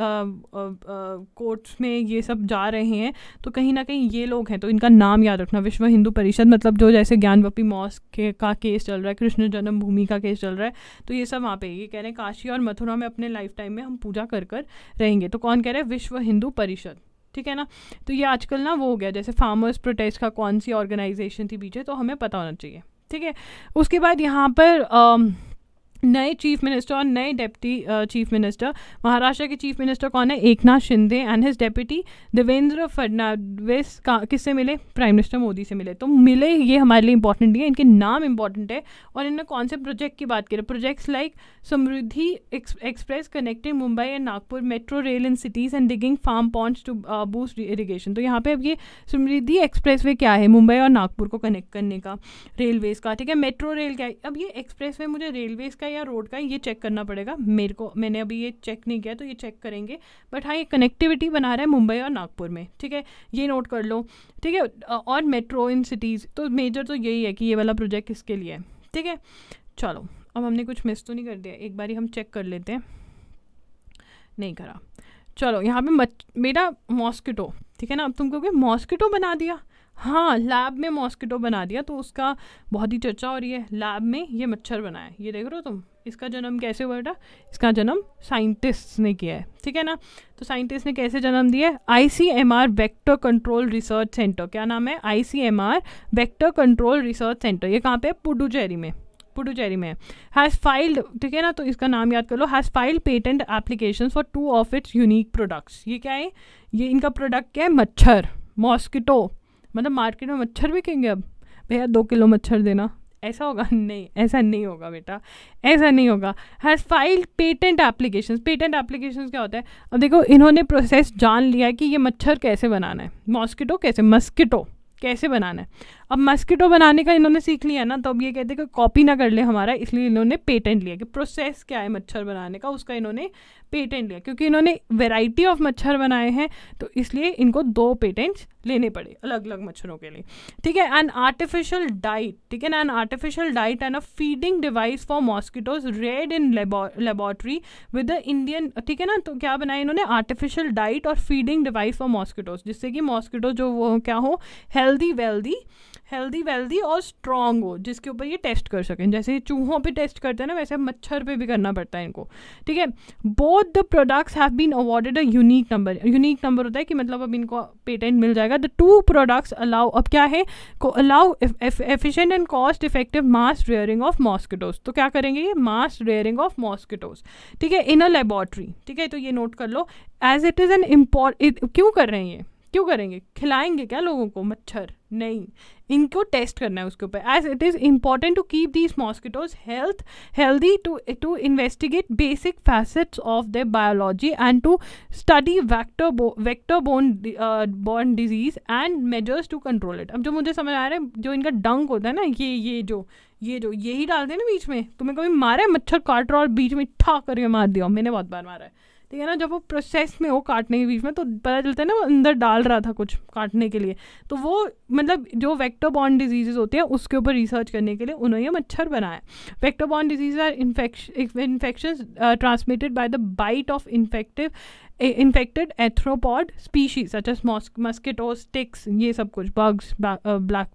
कोर्ट्स में ये सब जा रहे हैं तो कहीं ना कहीं ये लोग हैं तो इनका नाम याद रखना। विश्व हिंदू परिषद मतलब जो जैसे ज्ञानवपी मॉस के का केस चल रहा है कृष्ण जन्मभूमि का केस चल रहा है तो ये सब वहाँ पे ये कह रहे हैं काशी और मथुरा में अपने लाइफ टाइम में हम पूजा कर कर रहेंगे। तो कौन कह रहे हैं? विश्व हिंदू परिषद ठीक है ना? तो ये आजकल ना वो हो गया जैसे फार्मर्स प्रोटेस्ट का कौन सी ऑर्गेनाइजेशन थी पीछे तो हमें पता होना चाहिए ठीक है? उसके बाद यहाँ पर आ, नए चीफ मिनिस्टर और नए डेप्टी चीफ मिनिस्टर। महाराष्ट्र के चीफ मिनिस्टर कौन है? Eknath Shinde and his deputy Devendra Fadnavis का, किससे मिले? प्राइम मिनिस्टर मोदी से मिले। तो मिले, ये हमारे लिए इंपॉर्टेंट है, इनके नाम इंपॉर्टेंट है। और इन्होंने कौन से प्रोजेक्ट की बात करें? Projects like Samruddhi express connecting Mumbai and Nagpur metro rail in cities and digging farm ponds to boost irrigation तो यहाँ पे अब ये समृद्धि एक्सप्रेस वे क्या है? मुंबई और नागपुर को कनेक्ट करने का रेलवेज़ का। ठीक है? मेट्रो रेल क्या है? अब ये एक्सप्रेस वे मुझे रेलवेज़ का या रोड का ये चेक करना पड़ेगा। मेरे को, मैंने अभी ये चेक नहीं किया तो ये चेक करेंगे। बट हाँ ये कनेक्टिविटी बना रहा है मुंबई और नागपुर में, ठीक है? ये नोट कर लो, ठीक है? और मेट्रो इन सिटीज़ तो मेजर तो यही है कि ये वाला प्रोजेक्ट किसके लिए है, ठीक है? चलो, अब हमने कुछ मिस तो नहीं कर दिया। एक बारी हम चेक कर लेते हैं। नहीं करा। चलो, यहाँ पे मच, मेरा मॉस्किटो ठीक है ना? अब तुम कहोगे, मॉस्किटो बना दिया? हाँ लैब में मॉस्किटो बना दिया तो उसका बहुत ही चर्चा हो रही है। लैब में ये मच्छर बनाया ये देख रहे हो तुम? इसका जन्म कैसे हुआ बेटा? इसका जन्म साइंटिस्ट ने किया है। ठीक है ना? तो साइंटिस्ट ने कैसे जन्म दिया है? I C M R vector control research centre क्या नाम है? I C M R vector control research centre ये कहाँ पे पुडुचेरी में। पुडुचेरी में हैज़ फाइल्ड ठीक है ना? तो इसका नाम याद कर लो। Has filed patent application for two of its unique products ये क्या है? ये इनका प्रोडक्ट क्या है? मच्छर। मॉस्किटो मतलब मार्केट में मच्छर बिकेंगे अब। भैया, दो किलो मच्छर देना। ऐसा होगा? *laughs* नहीं, ऐसा नहीं होगा बेटा। ऐसा नहीं होगा। Has filed patent application patent application क्या होता है? अब देखो, इन्होंने प्रोसेस जान लिया कि ये मच्छर कैसे बनाना है। मॉस्किटो कैसे? मस्किटो कैसे बनाना है? अब मस्किटो बनाने का इन्होंने सीख लिया ना तो अब ये कहते हैं कि कॉपी ना कर ले हमारा, इसलिए इन्होंने पेटेंट लिया कि प्रोसेस क्या है मच्छर बनाने का, उसका इन्होंने पेटेंट लिया, क्योंकि इन्होंने वेराइटी ऑफ़ मच्छर बनाए हैं तो इसलिए इनको दो पेटेंट्स लेने पड़े अलग अलग मच्छरों के लिए। ठीक है एन आर्टिफिशियल डाइट ठीक है ना an artificial diet and a feeding device for mosquitoes reared in laboratory with the Indian ठीक है ना तो क्या बनाया इन्होंने? आर्टिफिशियल डाइट और फीडिंग डिवाइस फॉर मॉस्किटोज जिससे कि मॉस्किटो जो वो क्या हो हेल्दी वेल्दी हेल्दी वेल्दी और स्ट्रॉन्ग हो, जिसके ऊपर ये टेस्ट कर सकें। जैसे चूहों पे टेस्ट करते हैं ना, वैसे मच्छर पे भी करना पड़ता है इनको। ठीक है? Both the products have been awarded a unique number unique number होता है कि मतलब अब इनको पेटेंट मिल जाएगा। द टू प्रोडक्ट्स अलाउ अब क्या है? To allow efficient and cost effective mass rearing of mosquitoes तो क्या करेंगे ये? मास रेयरिंग ऑफ़ मॉस्किटोज ठीक है? इन अ लेबॉर्ट्री ठीक है? तो ये नोट कर लो। As it is an import क्यों कर रहे हैं ये? क्यों करेंगे? खिलाएँगे क्या लोगों को? मच्छर। नहीं। इनको टेस्ट करना है उसके ऊपर। As it is important to keep these mosquitoes health healthy to to investigate basic facets of the biology and to study vector vector bone borne disease and measures to control it अब जो मुझे समझ आ रहा है, जो इनका डंक होता है ना, ये ये जो ये जो, यही डालते हैं ना बीच में। तुम्हें कभी मारा है? मच्छर काट रहा और बीच में ठा करके मार दिया। मैंने बहुत बार मारा है। ठीक है ना, जब वो प्रोसेस में हो काटने के बीच में तो पता चलता है ना, वो अंदर डाल रहा था कुछ काटने के लिए। तो वो मतलब जो वेक्टर डिजीजेज होते हैं, उसके ऊपर रिसर्च करने के लिए उन्होंने मच्छर बनाया। Vector bond disease are infection transmitted by the bite of infective infected arthropod species such as mosquito ticks ये सब कुछ बग्स ब्लैक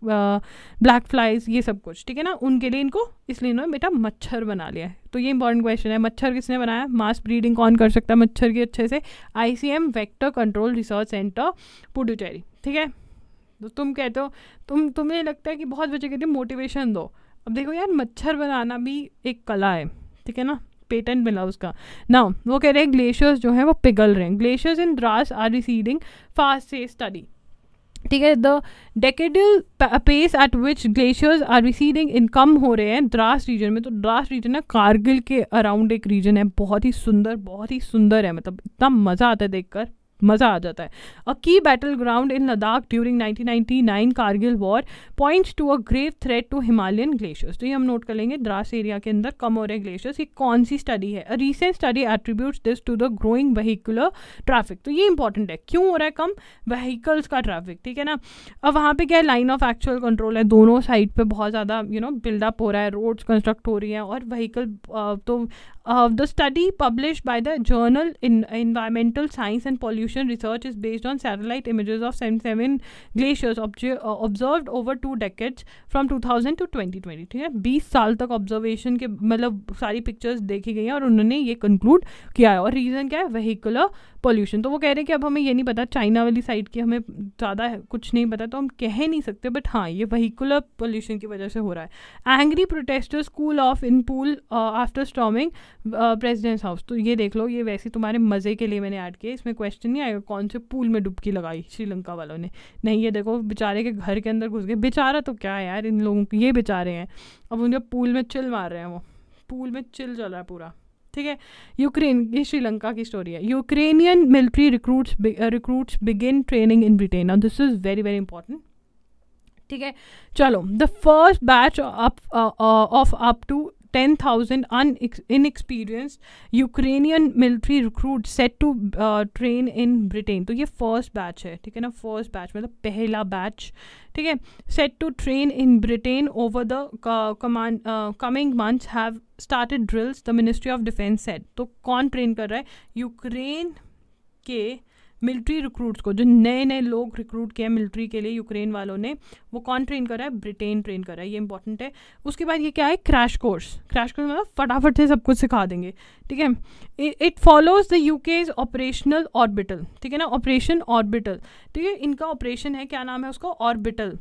ब्लैक फ्लाइज ये सब कुछ, ठीक है ना? उनके लिए इनको, इसलिए इन्होंने बेटा मच्छर बना लिया है। तो ये इंपॉर्टेंट क्वेश्चन है, मच्छर किसने बनाया? मास ब्रीडिंग कौन कर सकता है मच्छर की अच्छे से? I C M vector control research centre Puducherry ठीक है? तो तुम कहते हो, तुम, तुम्हें लगता है कि बहुत बच्चे कहते हैं मोटिवेशन दो। अब देखो यार, मच्छर बनाना भी एक कला है, ठीक है ना? पेटेंट मिला उसका। ना वो कह रहे हैं ग्लेशियर्स जो हैं वो पिघल रहे हैं। Glaciers in Dras are receding fast से स्टडी ठीक है the decadal pace at which glaciers are receding in कम हो रहे हैं द्रास रीजन में तो द्रास रीजन है कारगिल के अराउंड एक रीजन है। बहुत ही सुंदर, बहुत ही सुंदर है मतलब इतना मज़ा आता है देखकर। मज़ा आ जाता है। A key battleground in Ladakh during 1999 Kargil war points to a grave threat to Himalayan glaciers तो ये हम नोट कर लेंगे द्रास एरिया के अंदर कम रहे ग्लेशियर्स ये कौन सी स्टडी है? A recent study attributes this to the growing vehicular traffic तो ये इंपॉर्टेंट है। क्यों हो रहा है कम? वहीकल्स का ट्रैफ़िक ठीक है ना? अब वहाँ पे क्या है? लाइन ऑफ़ एक्चुअल कंट्रोल है। दोनों साइड पर बहुत ज़्यादा यू नो बिल्डअप हो रहा है। रोड्स कंस्ट्रक्ट हो रही हैं और वहीकल तो the study published by the journal in environmental science and pollution research is based on satellite images of 77 glaciers obje- uh, observed over two decades from 2000 to 2020 ठीक है 20 साल तक ऑब्जर्वेशन के मतलब सारी पिक्चर्स देखी गई हैं और उन्होंने ये कंक्लूड किया है और रीज़न क्या है वहीकुलर पोल्यूशन तो वो कह रहे हैं कि अब हमें ये नहीं पता चाइना वाली साइड की हमें ज़्यादा कुछ नहीं पता तो हम कह नहीं सकते बट हाँ ये वहीकुलर पोल्यूशन की वजह से हो रहा है। Angry protester school of in pool after storming president's house तो ये देख लो, ये वैसे तुम्हारे मज़े के लिए मैंने ऐड किया इसमें क्वेश्चन नहीं आएगा, कौन से पूल में डुबकी लगाई श्रीलंका वालों ने। नहीं, ये देखो, बेचारे के घर के अंदर घुस गए। बेचारा तो क्या है यार, इन लोगों को, ये बेचारे हैं। अब उनके पूल में चिल मार रहे हैं वो। पूल में चिल चल रहा है पूरा। ठीक है? यूक्रेन ये श्रीलंका की स्टोरी है। Ukrainian military recruits recruits begin training in Britain और this is very very important ठीक है? चलो the first batch of up to 10,000 un- inexperienced Ukrainian military recruits set to uh, train in Britain. तो ये first batch है ठीक है ना? फ़र्स्ट बैच मतलब पहला बैच ठीक है? Set to train in Britain over the command coming months have started drills the ministry of defence set तो कौन ट्रेन कर रहा है? यूक्रेन के मिलिट्री रिक्रूट्स को, जो नए नए लोग रिक्रूट किए हैं मिलिट्री के लिए यूक्रेन वालों ने, वो कौन ट्रेन कर रहा है? ब्रिटेन ट्रेन कर रहा है, ये इंपॉर्टेंट है। उसके बाद ये क्या है? क्रैश कोर्स क्रैश कोर्स मतलब फटाफट से सब कुछ सिखा देंगे, ठीक है? It follows the U K operational orbital ठीक है ना? ऑपरेशन ऑर्बिटल ठीक है इनका ऑपरेशन है, क्या नाम है उसका? ऑर्बिटल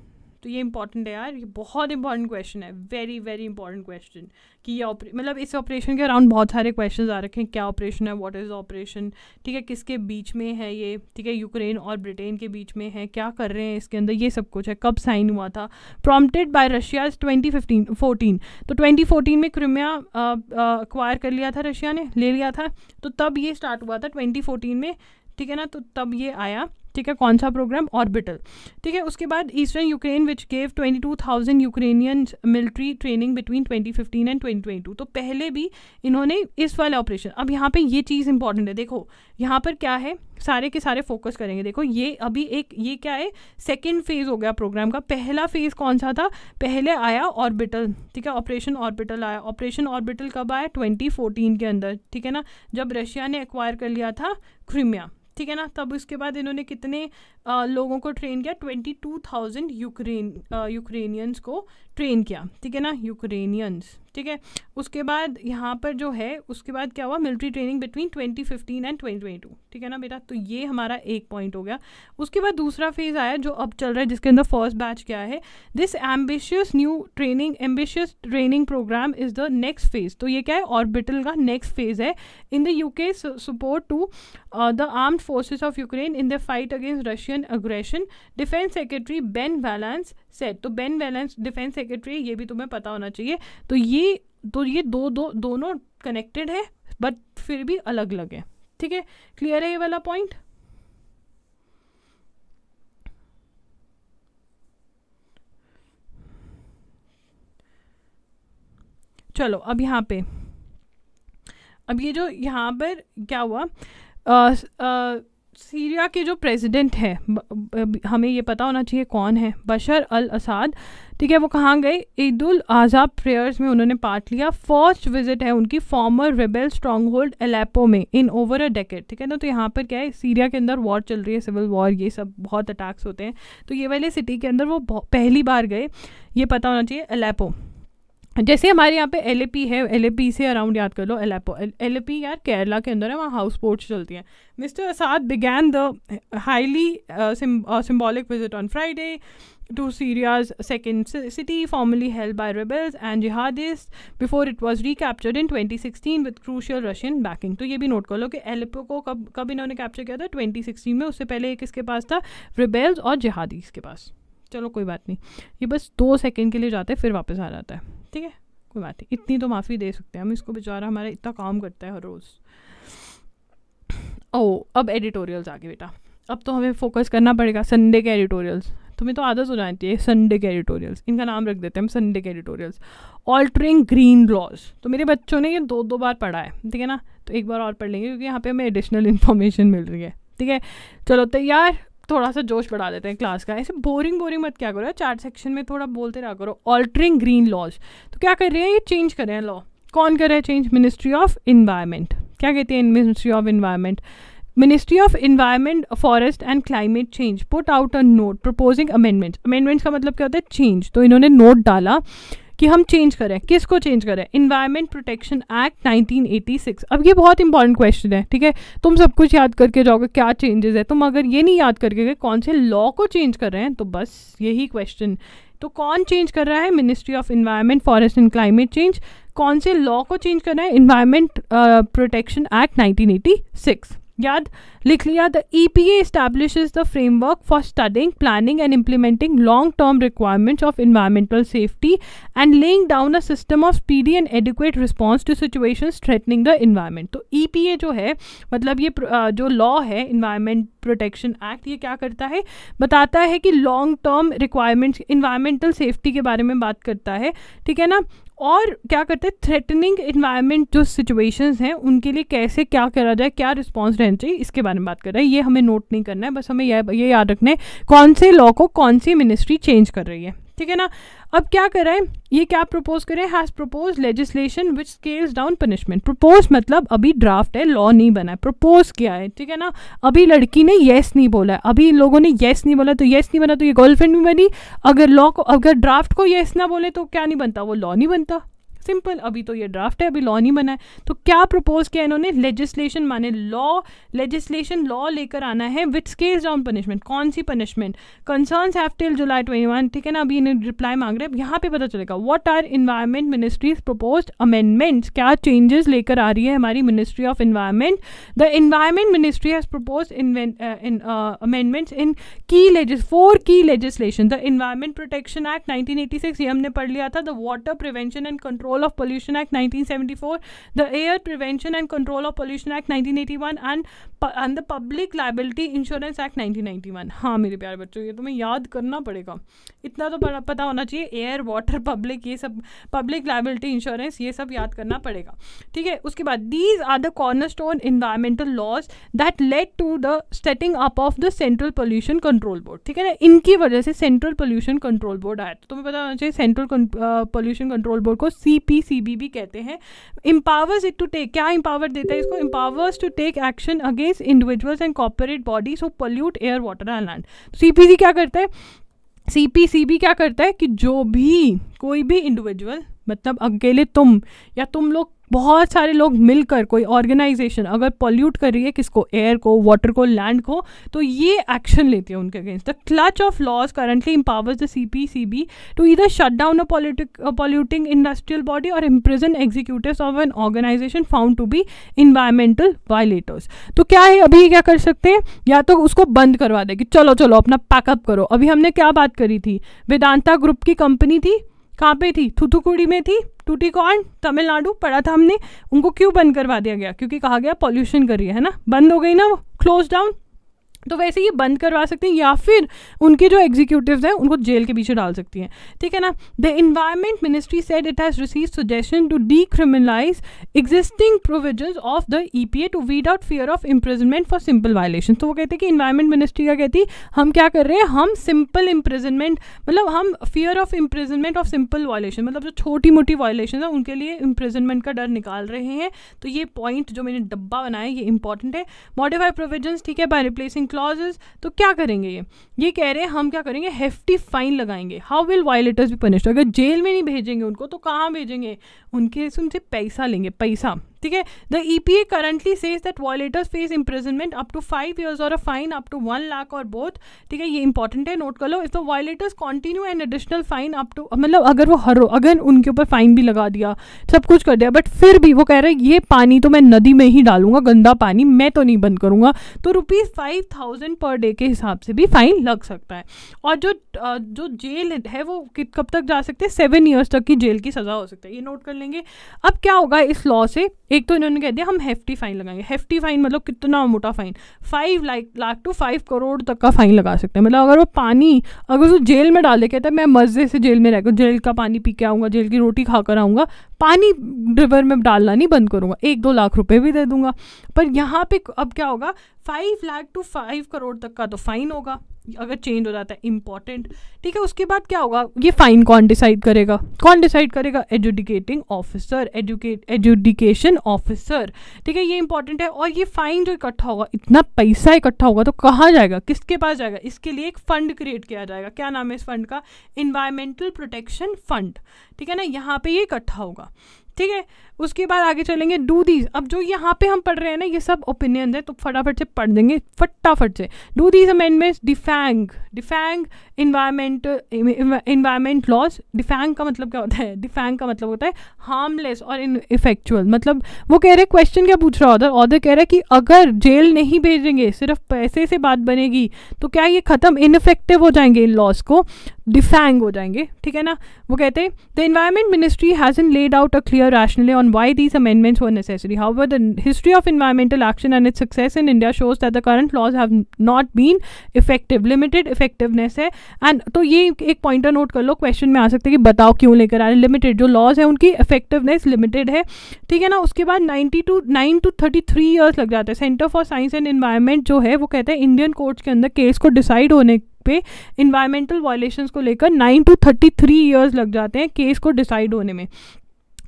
तो ये इंपॉर्टेंट है यार, ये बहुत इंपॉर्टेंट क्वेश्चन है वेरी वेरी इंपॉर्टेंट क्वेश्चन कि ये मतलब इस ऑपरेशन के अराउंड बहुत सारे क्वेश्चन आ रखे हैं, क्या ऑपरेशन है व्हाट इज़ ऑपरेशन ठीक है, किसके बीच में है ये, ठीक है यूक्रेन और ब्रिटेन के बीच में है, क्या कर रहे हैं इसके अंदर, ये सब कुछ है, कब साइन हुआ था prompted by Russia twenty fifteen तो ट्वेंटी में क्रिमिया अक्वायर कर लिया था रशिया ने, ले लिया था तो तब ये स्टार्ट हुआ था ट्वेंटी फोर्टीन में, ठीक है ना तो तब ये आया ठीक है, कौन सा प्रोग्राम ऑर्बिटल ठीक है, उसके बाद eastern Ukraine which gave twenty two thousand Ukrainian military training between twenty fifteen and twenty twenty two तो पहले भी इन्होंने इस वाले ऑपरेशन अब यहाँ पे ये चीज़ इंपॉर्टेंट है। देखो, यहाँ पर क्या है? सारे के सारे फोकस करेंगे। देखो, ये अभी एक ये क्या है? सेकेंड फ़ेज़ हो गया प्रोग्राम का। पहला फ़ेज़ कौन सा था? पहले आया ऑर्बिटल ठीक है ऑपरेशन ऑर्बिटल आया। ऑपरेशन ऑर्बिटल कब आया? ट्वेंटी फोर्टीन के अंदर। ठीक है ना? जब रशिया ने एक्वायर कर लिया था क्रीमिया ठीक है ना? तब उसके बाद इन्होंने कितने आ, लोगों को ट्रेन किया? Twenty two thousand Ukraine Ukrainians को ट्रेन किया, ठीक है ना? यूक्रेनियंस, ठीक है? उसके बाद यहाँ पर जो है, उसके बाद क्या हुआ? मिलिट्री ट्रेनिंग बिटवीन 2015 एंड 2022 ठीक है ना बेटा? तो ये हमारा एक पॉइंट हो गया। उसके बाद दूसरा फ़ेज़ आया जो अब चल रहा है, जिसके अंदर फ़र्स्ट बैच क्या है? This ambitious new training ambitious training programme is the next phase तो ये क्या है? ऑर्बिटल का नेक्स्ट फ़ेज़ है। In the UK support to the armed forces of Ukraine in the fight against Russian aggression defence secretary Ben Wallace set तो Ben Wallace defence secretary ये भी तुम्हें पता होना चाहिए। तो ये तो ये दो दो दोनों कनेक्टेड है बट फिर भी अलग अलग है। ठीक है? क्लियर है ये वाला पॉइंट चलो अब यहाँ पे। अब ये जो यहाँ पर क्या हुआ? आ, आ, सीरिया के जो प्रेसिडेंट हैं हमें ये पता होना चाहिए कौन है। बशर अल असाद, ठीक है, वो कहाँ गए? ईद उल आज़ा प्रेयर्स में उन्होंने पार्ट लिया। फ़र्स्ट विज़िट है उनकी former rebel stronghold Aleppo में इन ओवर अ डेकेट ठीक है ना? तो यहाँ पर क्या है, सीरिया के अंदर वॉर चल रही है सिविल वॉर ये सब बहुत अटैक्स होते हैं। तो ये वाले सिटी के अंदर वो पहली बार गए, ये पता होना चाहिए एलेपो जैसे हमारे यहाँ पे एलएपी है एलएपी से अराउंड याद कर लो एलेपो एल यार केरला के अंदर है वहाँ हाउस बोट्स चलती हैं। Mister Assad began the highly symbolic visit on Friday to to Syria's second city, formerly held by rebels and jihadists before it was recaptured in 2016 with crucial Russian backing. तो ये भी note कर लो कि एलिपो को कब कब इन्होंने कैप्चर किया था? 2016 में। उससे पहले एक किसके पास था रिबेल्स और जिहादीस के पास। चलो कोई बात नहीं। ये बस दो सेकेंड के लिए जाते हैं फिर वापस आ जाता है। ठीक है? कोई बात नहीं। इतनी तो माफ़ी दे सकते हैं हम, इसको बेचारा हमारा इतना काम करता है हर रोज़। ओ अब एडिटोरियल्स आगे बेटा। अब तो हमें फोकस करना पड़ेगा संडे के एडिटोरियल्स तुम्हें तो आदत हो जाती है संडे के एडिटोरियल्स इनका नाम रख देते हैं हम संडे के एडिटोरियल्स ऑल्टरिंग ग्रीन लॉज तो मेरे बच्चों ने ये दो दो बार पढ़ा है, ठीक है ना? तो एक बार और पढ़ लेंगे क्योंकि यहाँ पे हमें एडिशनल इन्फॉर्मेशन मिल रही है, ठीक है? चलो, तैयार? थोड़ा सा जोश बढ़ा देते हैं क्लास का। ऐसे बोरिंग बोरिंग मत क्या करो, चार सेक्शन में थोड़ा बोलते रहा करो। ऑल्टरिंग ग्रीन लॉज तो क्या कर रहे हैं? ये चेंज कर रहे हैं लॉ कौन कर रहे हैं चेंज मिनिस्ट्री ऑफ़ इन्वायरमेंट क्या कहते हैं ministry of environment ministry of environment forest and climate change put out a note proposing amendment amendments का मतलब क्या होता है? चेंज तो इन्होंने नोट डाला। कि हम चेंज करें, किसको चेंज करें? इन्वायरमेंट प्रोटेक्शन एक्ट 1986 अब ये बहुत इंपॉर्टेंट क्वेश्चन है, ठीक है? तुम सब कुछ याद करके जाओगे क्या चेंजेस है। तुम अगर ये नहीं याद करके गए, कौन से लॉ को चेंज कर रहे हैं तो बस यही क्वेश्चन तो कौन चेंज कर रहा है? Ministry of environment forest and climate change कौन से लॉ को चेंज कर रहा है? इन्वायरमेंट प्रोटेक्शन एक्ट 1986 याद? लिख लिया the E P establishes the framework for studying planning and implementing long term requirements of environmental safety and laying down a system of speedy and adequate response to situation threatening the environment तो E P ए जो है मतलब ये जो law है environment protection act ये क्या करता है? बताता है कि long term requirements environmental safety के बारे में बात करता है। ठीक है ना? और क्या करते हैं थ्रेटनिंग इन्वायरमेंट जो सिचुएशंस हैं, उनके लिए कैसे क्या करा जाए, क्या रिस्पॉन्स रहना चाहिए, इसके बारे में बात कर रहे हैं। ये हमें नोट नहीं करना है, बस हमें यह, ये याद रखना है, कौन से लॉ को कौन सी मिनिस्ट्री चेंज कर रही है। ठीक है ना? अब क्या कर रहा है? ये क्या प्रपोज करे has propose legislation which scales down punishment propose मतलब अभी ड्राफ्ट है लॉ नहीं बना है। प्रपोज किया है? ठीक है ना? अभी लड़की ने येस नहीं बोला है। अभी इन लोगों ने येस नहीं बोला तो येस नहीं बना तो ये गर्लफ्रेंड भी बनी। अगर लॉ को, अगर ड्राफ्ट को येस ना बोले तो क्या नहीं बनता? वो लॉ नहीं बनता। सिंपल, अभी तो ये ड्राफ्ट है, अभी लॉ नहीं बना है। तो क्या प्रपोज किया इन्होंने? लेजिस्लेशन माने लॉ लेजिस्लेशन लॉ लेकर आना है विथ स्केल्स डाउन पनिशमेंट कौन सी punishment concern have till July twenty one ठीक है ना? अभी इन्हें रिप्लाई मांग रहे हैं। यहाँ पे पता चलेगा what are environment ministries propose amendments क्या चेंजेस लेकर आ रही है हमारी ministry of environment the environment ministry has propose amendments in key legis four key legislation the environment protection act nineteen eighty six ये हमने पढ़ लिया था। The water prevention and control Control of Pollution Act 1974, the Air Prevention and Control of Pollution Act 1981 and and the Public Liability Insurance Act 1991 हाँ मेरे प्यारे बच्चों, ये तुम्हें याद करना पड़ेगा। इतना तो पता होना चाहिए एयर वाटर पब्लिक ये सब पब्लिक लाइबिलिटी इंश्योरेंस ये सब याद करना पड़ेगा। ठीक है, उसके बाद these are the cornerstone environmental laws that led to the setting up of the central pollution control board ठीक है ना, इनकी वजह से सेंट्रल पोल्यूशन कंट्रोल बोर्ड आया। तो तुम्हें पता होना चाहिए सेंट्रल पोल्यूशन कंट्रोल बोर्ड को सी पी सी बी भी कहते हैं। इम्पावर्स इट टू टेक क्या इम्पावर देता है इसको? Empowers to take action against individuals and corporate bodies who pollute air water and land C P C क्या करता है? सी पी सी बी क्या करता है कि जो भी कोई भी इंडिविजुअल मतलब अकेले तुम या तुम लोग बहुत सारे लोग मिलकर, कोई ऑर्गेनाइजेशन अगर पॉल्यूट कर रही है किसको एयर को वाटर को लैंड को तो ये एक्शन लेती है उनके against the clutch of laws currently empowers the C P C B to either shut down a polluting industrial body और imprison executive of an organisation found to be environmental violators तो क्या है अभी क्या कर सकते हैं? या तो उसको बंद करवा दे कि चलो चलो, अपना पैकअप करो। अभी हमने क्या बात करी थी? वेदांता ग्रुप की कंपनी थी। कहाँ पे थी, थुथुकुड़ी में थी, टूटी कौन तमिलनाडु पढ़ा था हमने उनको क्यों बंद करवा दिया गया? क्योंकि कहा गया पॉल्यूशन कर रही है ना? बंद हो गई ना वो? क्लोज डाउन तो वैसे ये बंद करवा सकते हैं या फिर उनके जो एग्जीक्यूटिव हैं, उनको जेल के पीछे डाल सकती हैं। ठीक है ना? The environment ministry said it has receive suggestion to decriminalise existing provision of the E P A to weed out fear of imprisonment for simple violation तो वो कहते हैं कि इन्वायरमेंट मिनिस्ट्री का कहती हम क्या कर रहे हैं? हम सिंपल इम्प्रिजनमेंट मतलब हम fear of imprisonment of simple violation मतलब जो छोटी मोटी वायलेशन है, उनके लिए इम्प्रिजनमेंट का डर निकाल रहे हैं। तो ये पॉइंट जो मैंने डब्बा बनाया, ये इंपॉर्टेंट है। मॉडिफाई प्रोविज़न ठीक है? बाय रिप्लेसिंग क्लॉजेज तो क्या करेंगे ये? ये कह रहे हैं, हम क्या करेंगे? हेफ्टी फाइन लगाएँगे। How will violators be punished अगर जेल में नहीं भेजेंगे उनको तो कहाँ भेजेंगे? उनके से उनसे पैसा लेंगे, पैसा। ठीक है? The E P A currently says that violators face imprisonment up to five years और a fine up to one lakh और बोथ ठीक है? ये इंपॉर्टेंट है नोट कर लो। If the violators continue and additional fine up to मतलब अगर वो हर, अगर उनके ऊपर फाइन भी लगा दिया, सब कुछ कर दिया बट फिर भी वो कह रहे हैं, ये पानी तो मैं नदी में ही डालूँगा, गंदा पानी, मैं तो नहीं बंद करूँगा। तो rupees five thousand per day के हिसाब से भी फाइन लग सकता है। और जो जो जेल है, वो कब तक जा सकते हैं? सेवन ईयर्स तक की जेल की सज़ा हो सकती है। ये नोट कर लेंगे। अब क्या होगा इस लॉ से? एक तो इन्होंने कह दिया, हम हेफ्टी फाइन लगाएँगे। हेफ्टी फाइन मतलब कितना मोटा fine five lakh lakh to five crore तक का फाइन लगा सकते हैं। मतलब अगर वो पानी, अगर वो जेल में डाले कहते हैं, मैं मज़े से जेल में रहकर जेल का पानी पी के आऊँगा, जेल की रोटी खा कर आऊँगा, पानी रिवर में डालना नहीं बंद करूँगा, एक दो लाख रुपये भी दे दूँगा। पर यहाँ पे अब क्या होगा? Five lakh to five crore तक का तो फाइन होगा। अगर चेंज हो जाता है इंपॉर्टेंट ठीक है, उसके बाद क्या होगा? ये फाइन कौन डिसाइड करेगा? कौन डिसाइड करेगा? Adjudicating officer educate adjudication officer ठीक है, ये इंपॉर्टेंट है। और ये फाइन जो इकट्ठा होगा, इतना पैसा इकट्ठा होगा तो कहाँ जाएगा? किसके पास जाएगा? इसके लिए एक फंड क्रिएट किया जाएगा। क्या नाम है इस फंड का? इन्वायरमेंटल प्रोटेक्शन फंड ठीक है ना? यहाँ पे ये इकट्ठा होगा। ठीक है? उसके बाद आगे चलेंगे डू दीज अब जो यहाँ पे हम पढ़ रहे हैं ना, ये सब ओपिनियन है तो फटाफट से पढ़ देंगे, फटाफट से। Do these amendments defang defang environment environment laws defang का मतलब क्या होता है? डिफैंग का मतलब होता है हार्मलेस और इन इफेक्चुअल मतलब वो कह रहे हैं क्वेश्चन क्या पूछ रहा ऑर्डर ऑर्डर कह रहा है कि अगर जेल नहीं भेजेंगे, सिर्फ़ पैसे से बात बनेगी तो क्या ये ख़त्म इनफेक्टिव हो जाएँगे इन लॉस को? डिफैंग हो जाएँगे ठीक है ना? वो कहते हैं the environment ministry has in laid out a clear rationale on why these amendments were necessary. However, the history of environmental action and its success in India shows that the current laws have not been effective limited effectiveness है. And तो ये एक pointer note कर लो question में आ सकते हैं कि बताओ क्यों लेकर आ रहे लिमिटेड जो लॉज है उनकी इफेक्टिवनेस लिमिटेड है। ठीक है ना? उसके बाद ninety to nine to thirty three years लग जाते हैं। Centre for science and environment जो है वो कहते हैं इंडियन कोर्ट्स के अंदर केस को डिसाइड होने पे इन्वायरमेंटल वायलेशंस को लेकर nine to thirty three years लग जाते हैं केस को डिसाइड होने में।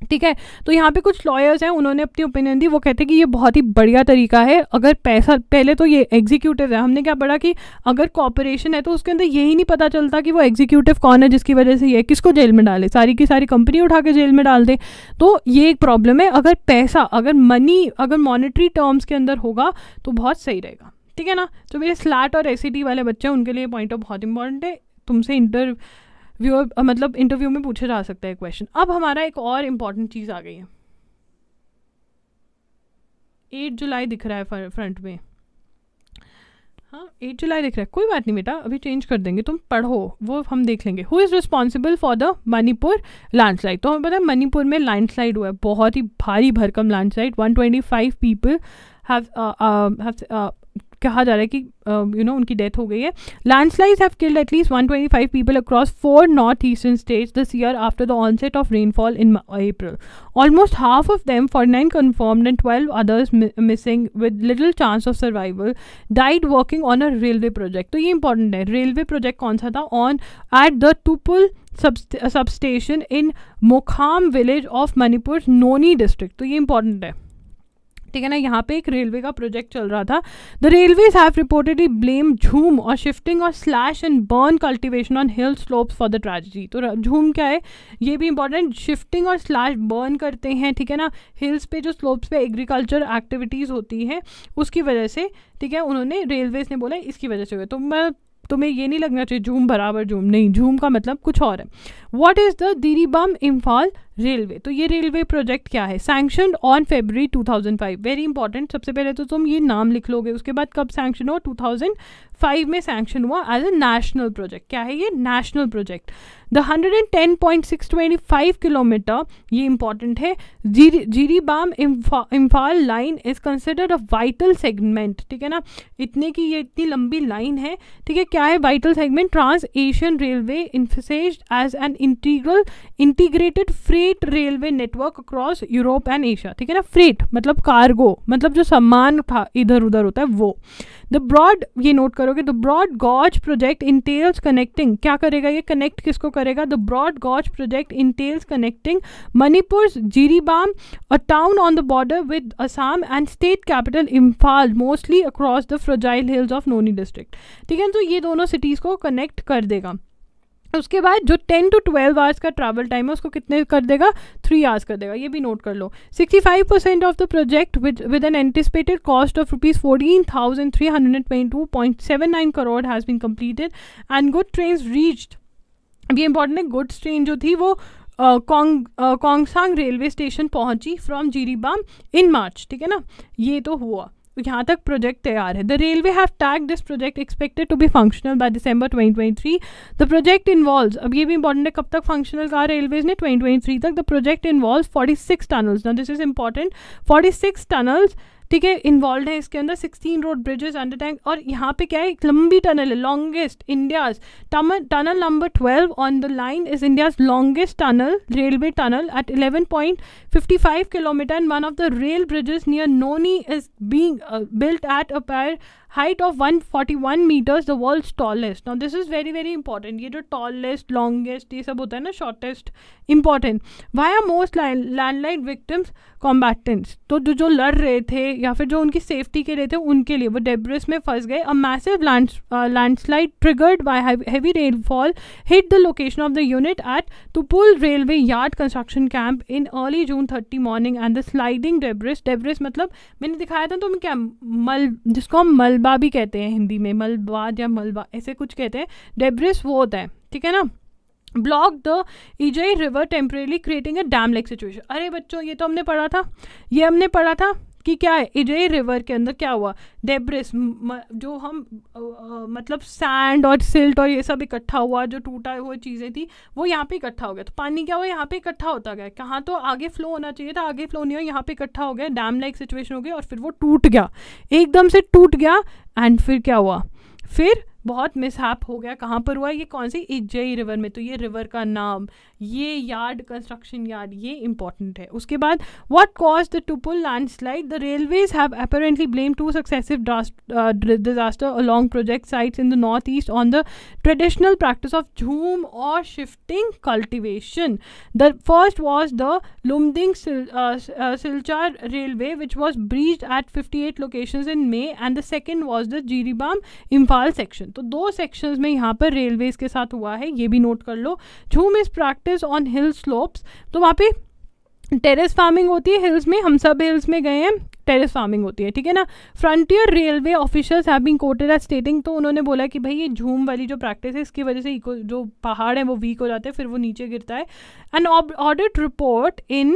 ठीक है? तो यहाँ पे कुछ लॉयर्स हैं, उन्होंने अपनी ओपिनियन दी। वो कहते हैं कि ये बहुत ही बढ़िया तरीका है। अगर पैसा, पहले तो ये एग्जीक्यूटिव है। हमने क्या पढ़ा कि अगर कॉपरेशन है तो उसके अंदर यही नहीं पता चलता कि वो एग्जीक्यूटिव कौन है, जिसकी वजह से ये किसको जेल में डाले। सारी की सारी कंपनी उठा के जेल में डाल दे। तो ये एक प्रॉब्लम है। अगर पैसा, अगर मनी अगर मॉनिटरी टर्म्स के अंदर होगा तो बहुत सही रहेगा। ठीक है ना? जो मेरे स्लैट और एस वाले बच्चे हैं, उनके लिए पॉइंट ऑफ़ बहुत इंपॉर्टेंट है। तुमसे इंटर व्यूअर मतलब इंटरव्यू में पूछा जा सकता है क्वेश्चन अब हमारा एक और इंपॉर्टेंट चीज़ आ गई है। एट जुलाई दिख रहा है फ्रंट में। हाँ एट जुलाई दिख रहा है। कोई बात नहीं बेटा, अभी चेंज कर देंगे। तुम पढ़ो, वो हम देख लेंगे। Who is responsible for the Manipur landslide तो हमें पता है मणिपुर में लैंडस्लाइड हुआ है। बहुत ही भारी भरकम लैंडस्लाइड 125 पीपल हैव कहा जा रहा है कि यू नो उनकी डेथ हो गई है। Landslides have killed at least 125 people across four north eastern states this year after the onset of rainfall in April almost half of them 49 confirmed and 12 others mi, missing with little chance of survival, died working on a railway project. तो ये important है। Railway project कौन सा था? On at the Tupul substation in Makhom village of Manipur Noney district तो ये important है। ठीक है ना, यहाँ पे एक रेलवे का प्रोजेक्ट चल रहा था। The railways have reportedly blame jhum और शिफ्टिंग और slash and burn cultivation on hill slopes for the tragedy तो झूम क्या है? ये भी इंपॉर्टेंट शिफ्टिंग और स्लैश बर्न करते हैं, ठीक है ना? हिल्स पे जो स्लोप्स पे एग्रीकल्चर एक्टिविटीज़ होती हैं, उसकी वजह से, ठीक है, उन्होंने रेलवेज ने बोला इसकी वजह से हुए। तो मैं, तुम्हें ये नहीं लगना चाहिए, झूम बराबर झूम। नहीं, झूम का मतलब कुछ और है। What is the Jiribam Imphal railway. तो ये रेलवे प्रोजेक्ट क्या है? Sanction on Feb 2005 very important सबसे पहले तो तुम ये नाम लिख लोगे। उसके बाद कब सैंक्शन हुआ? 2005 में सैंक्शन हुआ एज अ नेशनल प्रोजेक्ट क्या है ये? नेशनल प्रोजेक्ट द 110.625 किलोमीटर, ये इंपॉर्टेंट है। Jiri, Jiribam Imphal line is considered a vital segment ठीक है ना? इतने की ये इतनी लंबी लाइन है। ठीक है? क्या है vital segment trans Asian railway envisage as an integral integrated freight railway network across Europe and Asia ठीक है ना? फ्रेट मतलब कार्गो मतलब जो सामान था, इधर उधर होता है, वो। द ब्रॉड ये नोट करोगे the broad gauge project entails connecting क्या करेगा ये? कनेक्ट किसको करेगा? The broad gauge project entails connecting Manipur Jiribam a town on the border with Assam and state capital Imphal mostly across the fragile hills of Noney district ठीक है तो ये दोनों सिटीज़ को कनेक्ट कर देगा। उसके बाद जो टेन टू ट्वेल्व आवर्स का ट्रैवल टाइम है, उसको कितने कर देगा? थ्री आवर्स कर देगा, ये भी नोट कर लो। Sixty five percent of the project with with an anticipated cost of rupees fourteen thousand three hundred twenty two point seven nine crore has been completed and good train reached ये important है goods train जो थी वो Kongsang railway station पहुँची from Jiribam in March ठीक है ना? ये तो हुआ। यहाँ तक प्रोजेक्ट तैयार है। The railways have tag this project expected to be functional by December 2023 the project involves अब ये भी इंपॉर्टेंट है, कब तक फंक्शनल कहा रेलवेज ने 2023 तक द प्रोजेक्ट इन्वॉल्व 46 टनल्स ना दिस इज़ इंपॉर्टेंट 46 टनल्स ठीक है इन्वॉल्व है इसके अंदर sixteen road bridges under tank और यहाँ पे क्या है, एक लंबी टनल है longest India's tunnel number twelve on the line is India's longest tunnel railway tunnel at eleven point fifty five kilometre and one of the rail bridges near Noney is being built at a pier height of 141 meters, the world's tallest. Now, this is very very important. ये जो tallest, longest, ये सब होता है ना, shortest, important. Why are most landline victims combatants? तो जो जो लड़ रहे थे या फिर जो उनकी सेफ्टी के लिए थे, उनके लिए वो डेब्रिस में फंस गए। A massive landslide triggered by heavy rainfall hit the location of the unit at Tupul railway yard construction camp in early June thirty morning and the sliding debris debris मतलब मैंने दिखाया था तो मैं क्या मल जिसको हम मल मलबा भी कहते हैं हिंदी में मलबा या मलबा, ऐसे कुछ कहते हैं। डेब्रिस वो होता है, ठीक है ना? Block the Ijei river temporarily creating a dam like situation अरे बच्चों, ये तो हमने पढ़ा था, ये हमने पढ़ा था। कि क्या है? इजई रिवर के अंदर क्या हुआ? डेब्रिस जो हम आ, आ, मतलब सैंड और सिल्ट और ये सब इकट्ठा हुआ जो टूटा हुआ चीज़ें थी वो यहाँ पे इकट्ठा हो गया। तो पानी क्या हुआ? यहाँ पे इकट्ठा होता गया। कहाँ? तो आगे फ्लो होना चाहिए था। आगे फ्लो नहीं हो यहाँ पे इकट्ठा हो गया। डैम लाइक सिचुएशन हो गई और फिर वो टूट गया। एकदम से टूट गया एंड फिर क्या हुआ? फिर बहुत मिसहैप हो गया, कहाँ पर हुआ? ये कौन सी? इज्जई रिवर में। तो ये रिवर का नाम, ये यार्ड कंस्ट्रक्शन यार्ड ये इंपॉर्टेंट है। उसके बाद what causes the Tupul landslide the railways have apparently blame to successive disaster along project sites in the north east on the traditional practice of jhum और shifting cultivation the first was the Lumding Silchar railway which was breached at fifty eight location in May and the second was the Jiribam Imphal section तो दो sections में यहाँ पर railways के साथ हुआ है, ये भी नोट कर लो। Jhum is practice on hill slopes तो वहाँ पे टेरेस फ़ार्मिंग होती है हिल्स में हम सब हिल्स में गए हैं टेरेस फ़ार्मिंग होती है, ठीक है ना? Frontier railway officials have been quoted as stating तो उन्होंने बोला कि भाई ये झूम वाली जो प्रैक्टिस है, इसकी वजह से जो पहाड़ है वो वीक हो जाते हैं, फिर वो नीचे गिरता है। एंड ऑडिट रिपोर्ट इन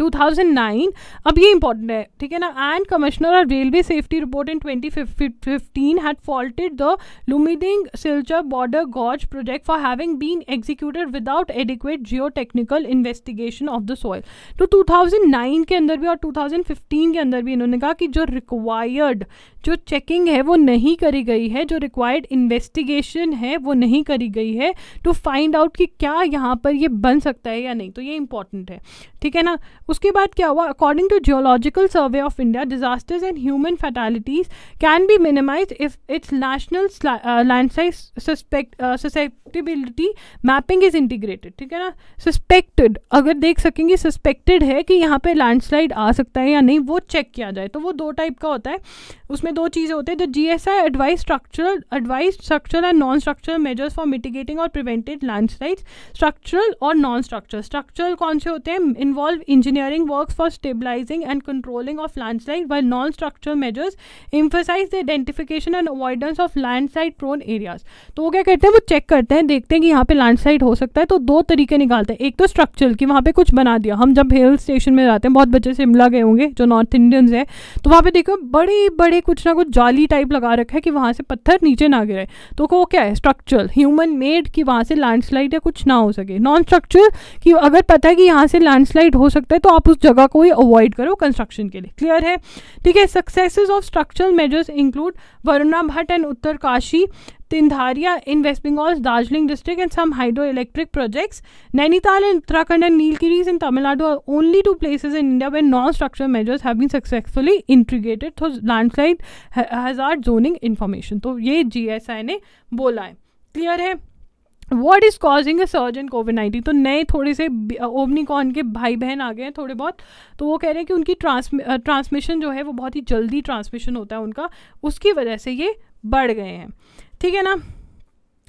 2009 अब ये इंपॉर्टेंट है, ठीक है ना? And commissioner of railway safety report in 2015 had faulted the Lumding Silchar broad gauge project for having been executed without adequate geotechnical investigation of the soil तो 2009 के अंदर भी और 2015 के अंदर भी इन्होंने कहा कि जो रिक्वायर्ड जो चेकिंग है, वो नहीं करी गई है, जो रिक्वायर्ड इन्वेस्टिगेशन है, वो नहीं करी गई है टू फाइंड आउट कि क्या यहाँ पर ये बन सकता है या नहीं। तो ये इंपॉर्टेंट है, ठीक है ना? उसके बाद क्या हुआ? According to geological survey of India disasters and human fatalities can be minimise if its national landslide suspect susceptibility mapping is integrated ठीक है ना? सस्पेक्टेड अगर देख सकेंगे सस्पेक्टेड है कि यहाँ पे लैंडस्लाइड आ सकता है या नहीं, वो चेक किया जाए। तो वो दो टाइप का होता है। उसमें दो चीज़ें होती है the G S I advise structural advise structural and non structural measures for mitigating और प्रिवेंटेड लैंडस्लाइड स्ट्रक्चरल और नॉन स्ट्रक्चरल स्ट्रक्चरल कौन से होते हैं? Involve engineering work for stabilising and controlling of landslide while non structural measures emphasize the identification and avoidance of landslide prone areas तो वो क्या करते हैं? वो चेक करते हैं, देखते हैं कि यहाँ पे लैंडस्लाइड हो सकता है तो दो तरीके निकालते हैं। एक तो स्ट्रक्चरल कि वहाँ पे कुछ बना दिया। हम जब हिल स्टेशन में जाते हैं, बहुत बच्चे शिमला गए होंगे, जो नॉर्थ इंडियंस है तो वहाँ पे देखो बड़े बड़े कुछ ना कुछ जाली टाइप लगा रखा है कि वहाँ से पत्थर नीचे ना गिरे। तो वो क्या है? स्ट्रक्चरल ह्यूमन मेड कि वहाँ से लैंडस्लाइड या कुछ ना हो सके। नॉन स्ट्रक्चरल कि अगर पता है कि यहाँ से लैंडस्लाइड हो सकता है तो आप उस जगह को ही अवॉइड करो कंस्ट्रक्शन के लिए। क्लियर है? ठीक है success of structural measures include Varunavat and Uttarkashi Tindharia in West Bengal Darjeeling district and some hydro electric projects Nainital and Uttarakhand and Nilgiris in Tamil Nadu are only two places in India when non structural measures have been successfully integrated through land landslide hazard zoning information तो ये जी S आई ने बोला है। Clear है? What is causing a surge in COVID nineteen तो नए थोड़े से ओमनिकॉन के भाई बहन आ गए हैं थोड़े बहुत। तो वो कह रहे हैं कि उनकी ट्रांसमिशन जो है वो बहुत ही जल्दी ट्रांसमिशन होता है उनका। उसकी वजह से ये बढ़ गए हैं। ठीक है ना?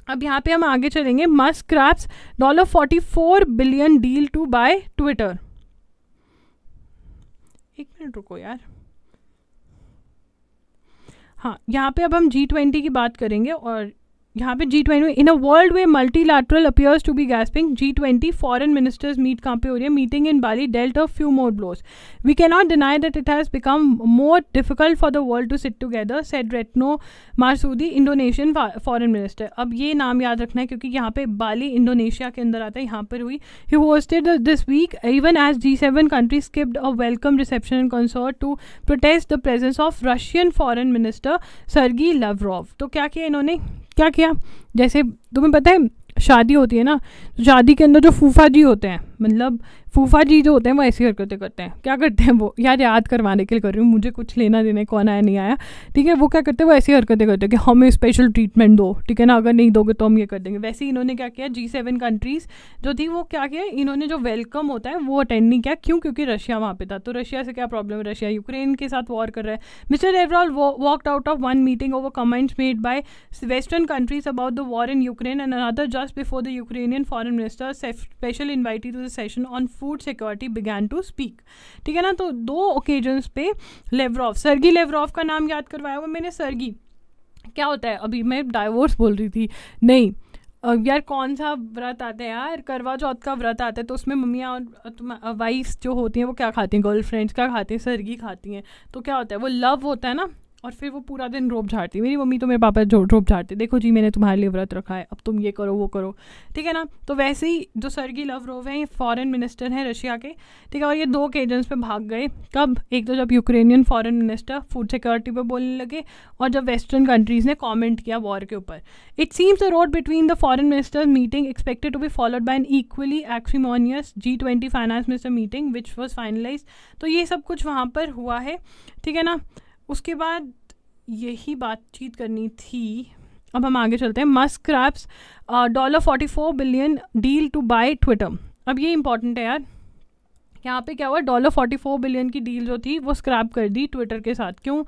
अब यहाँ पे हम आगे चलेंगे। Musk scraps dollar forty four billion deal to buy Twitter एक मिनट रुको यार। हाँ यहाँ पे अब हम जी ट्वेंटी की बात करेंगे और यहाँ पे G twenty in a world way multilateral appears to be gasping G twenty foreign ministers meet कहाँ पे हो रही है meeting in Bali dealt of few more blows we can not deny that it has become more difficult for the world to sit together said Retno Marsudi Indonesian foreign minister अब ये नाम याद रखना है, क्योंकि यहाँ पे बाली इंडोनेशिया के अंदर आता है, यहाँ पर हुई। He hosted this week even as G seven country skipped a welcome reception and concert to protest the presence of Russian foreign minister Sergei Lavrov तो क्या किया इन्होंने? क्या किया? जैसे तुम्हें पता है, शादी होती है ना तो शादी के अंदर जो फूफा जी होते हैं मतलब फूफा जी जो होते हैं वो ऐसी हरकतें करते हैं। क्या करते हैं वो? यार, याद करवाने के लिए कर रही हूँ, मुझे कुछ लेना देने, कौन आया, नहीं आया। ठीक है, वो क्या करते हैं? वो ऐसी हरकतें करते हैं कि हमें स्पेशल ट्रीटमेंट दो, ठीक है ना? अगर नहीं दोगे तो हम ये कर देंगे। वैसे ही इन्होंने क्या किया जी सेवन कंट्रीज़ जो थी, वो क्या किया, इन्होंने जो वेलकम होता है, वो अटेंड नहीं किया। क्यों? क्योंकि रशिया वहाँ पर था। तो रशिया से क्या प्रॉब्लम है? रशिया यूक्रेन के साथ वॉर कर रहा है। Mister Lavrov walked out of one meeting over comments made by western countries about the war in Ukraine and another just before the Ukrainian foreign minister special invited to the session on food security began to speak ठीक है ना? तो दो occasions पे लेवरॉफ सरगी लेवरॉफ का नाम याद करवाया हुआ मैंने सरगी क्या होता है? अभी मैं डाइवोर्स बोल रही थी। नहीं यार कौन सा व्रत आता है यार? करवा चौथ का व्रत आता है तो उसमें मम्मियाँ और वाइफ्स जो होती हैं, वो क्या खाती हैं? गर्लफ्रेंड्स क्या खाती हैं? सरगी खाती हैं। तो क्या होता है? वो लव होता है ना? और फिर वो पूरा दिन रोप झाड़ती। मेरी मम्मी तो मेरे पापा रोप झाड़ती। देखो जी, मैंने तुम्हारे लिए व्रत रखा है, अब तुम ये करो, वो करो। ठीक है ना? तो वैसे ही जो सरगी लव रोव है, ये फॉरेन मिनिस्टर हैं रशिया के। ठीक है, और ये दो ओकेजन्स पे भाग गए। कब? एक तो जब Ukrainian foreign minister food security पर बोलने लगे, और जब वेस्टर्न कंट्रीज़ ने कॉमेंट किया वॉर के ऊपर। It seems the road between the foreign minister meeting expected to be followed by an equally acrimonious G twenty finance minister meeting which was finalise तो ये सब कुछ वहाँ पर हुआ है। ठीक है ना? उसके बाद यही बातचीत करनी थी। अब हम आगे चलते हैं। Musk scraps dollar forty four billion deal to buy Twitter अब ये इंपॉर्टेंट है यार। यहाँ पे क्या हुआ? डॉलर फोर्टी फोर बिलियन की डील जो थी, वो स्क्रैप कर दी ट्विटर के साथ। क्यों?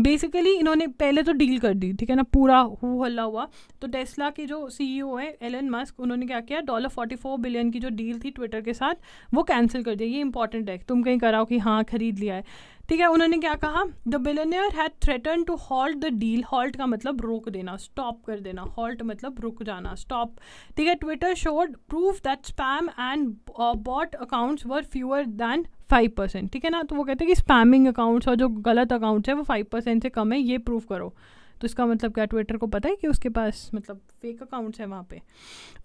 बेसिकली इन्होंने पहले तो डील कर दी, ठीक है ना? पूरा हु हल्ला हुआ। तो टेस्ला के जो सीईओ है एलन मस्क उन्होंने क्या किया? डॉलर फोर्टी फोर बिलियन की जो डील थी ट्विटर के साथ, वो कैंसिल कर दिया। ये इंपॉर्टेंट है तुम कहीं कराओ कि हाँ खरीद लिया है। ठीक है, उन्होंने क्या कहा? The billionaire had threaten to halt the deal halt का मतलब रोक देना स्टॉप कर देना। हॉल्ट मतलब रुक जाना स्टॉप ठीक है Twitter showed proof that spam and bot accounts were fewer than five percent ठीक है ना? तो वो कहते हैं कि स्पैमिंग अकाउंट्स और जो गलत अकाउंट्स है वो फाइव परसेंट से कम है ये प्रूव करो। तो इसका मतलब क्या ट्विटर को पता है कि उसके पास मतलब फेक अकाउंट्स हैं वहाँ पे?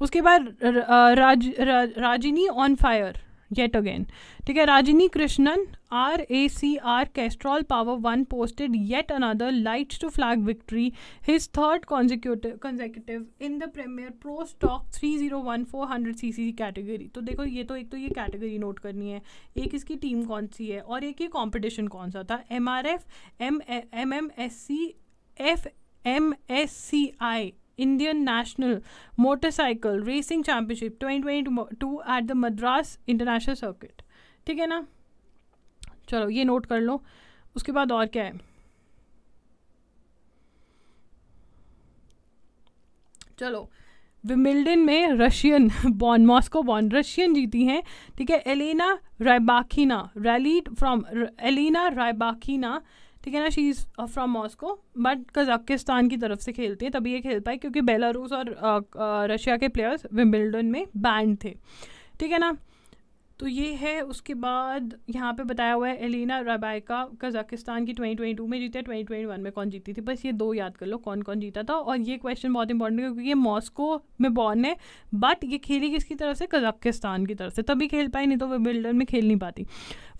उसके बाद Raj, Raj, Rajini on fire yet again ठीक है Rajini Krishnan R A C R Castrol power one posted yet another lights to flag victory his third consecutive in the premier pro stock three zero one four hundred C C category तो देखो, ये तो एक तो ये category note करनी है। एक इसकी टीम कौन सी है और एक ये कॉम्पिटिशन कौन सा था? M R F M M M S C F M S C I motorcycle racing championship twenty twenty two at the Madras international circuit ठीक है ना? चलो, ये नोट कर लो। उसके बाद और क्या है? चलो विमिल्डन में रशियन बॉन मॉस्को बॉन रशियन जीती हैं। ठीक है Elena Rybakina rallied from Elena Rybakina ठीक है ना? She is from Moscow but Kazakhstan की तरफ़ से खेलती हैं, तभी ये खेल पाए क्योंकि बेलारूस और रशिया के प्लेयर्स विम्बिल्डन में बैंड थे। ठीक है ना? तो ये है, उसके बाद यहाँ पे बताया हुआ है एलिना रबाइका कजाकिस्तान की 2022 में जीते 2021 में कौन जीती थी? बस ये दो याद कर लो कौन कौन जीता था और ये क्वेश्चन बहुत इंपॉर्टेंट है क्योंकि ये मॉस्को में बॉर्न है बट ये खेली किसकी तरफ़ से? कजाकिस्तान की तरफ़ से। तभी खेल पाई, नहीं तो वो बिल्डर में खेल नहीं पाती।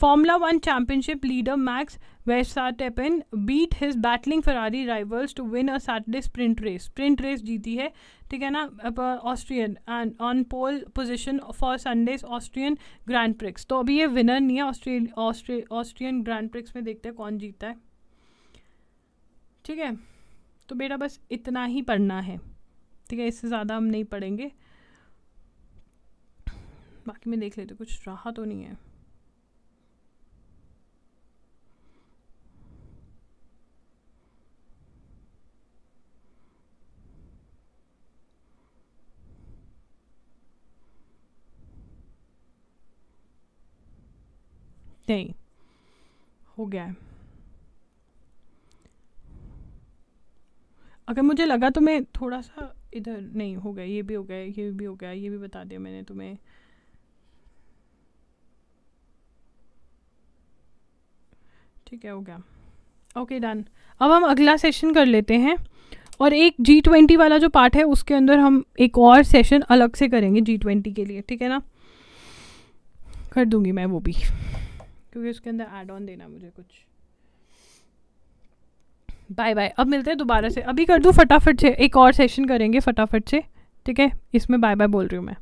Formula one championship leader Max Verstappen beat his battling Ferrari rivals to win a Saturday sprint race sprint race जीती है ठीक है ना? Austrian and on pole position for Sunday's Austrian grand prix तो अभी ये विनर नहीं है ऑस्ट्रेल ऑस्ट्रियन ग्रैंड प्रिक्स में देखते हैं कौन जीता है। ठीक है? तो बेटा बस इतना ही पढ़ना है। ठीक है? इससे ज़्यादा हम नहीं पढ़ेंगे। बाकी मैं देख लेते कुछ रहा तो नहीं है। नहीं, हो गया है। अगर मुझे लगा तो मैं थोड़ा सा इधर, नहीं, हो गया, ये भी हो गया, ये भी हो गया, ये भी बता दिया मैंने तुम्हें। ठीक है, हो गया। ओके डन अब हम अगला सेशन कर लेते हैं और एक जी ट्वेंटी वाला जो पार्ट है, उसके अंदर हम एक और सेशन अलग से करेंगे जी ट्वेंटी के लिए, ठीक है ना? कर दूँगी मैं वो भी। क्योंकि उसके अंदर एड ऑन देना मुझे कुछ। बाय बाय अब मिलते हैं दोबारा से। अभी कर दूँ फटाफट से। एक और सेशन करेंगे फटाफट से। ठीक है? इसमें बाय बाय बोल रही हूँ मैं।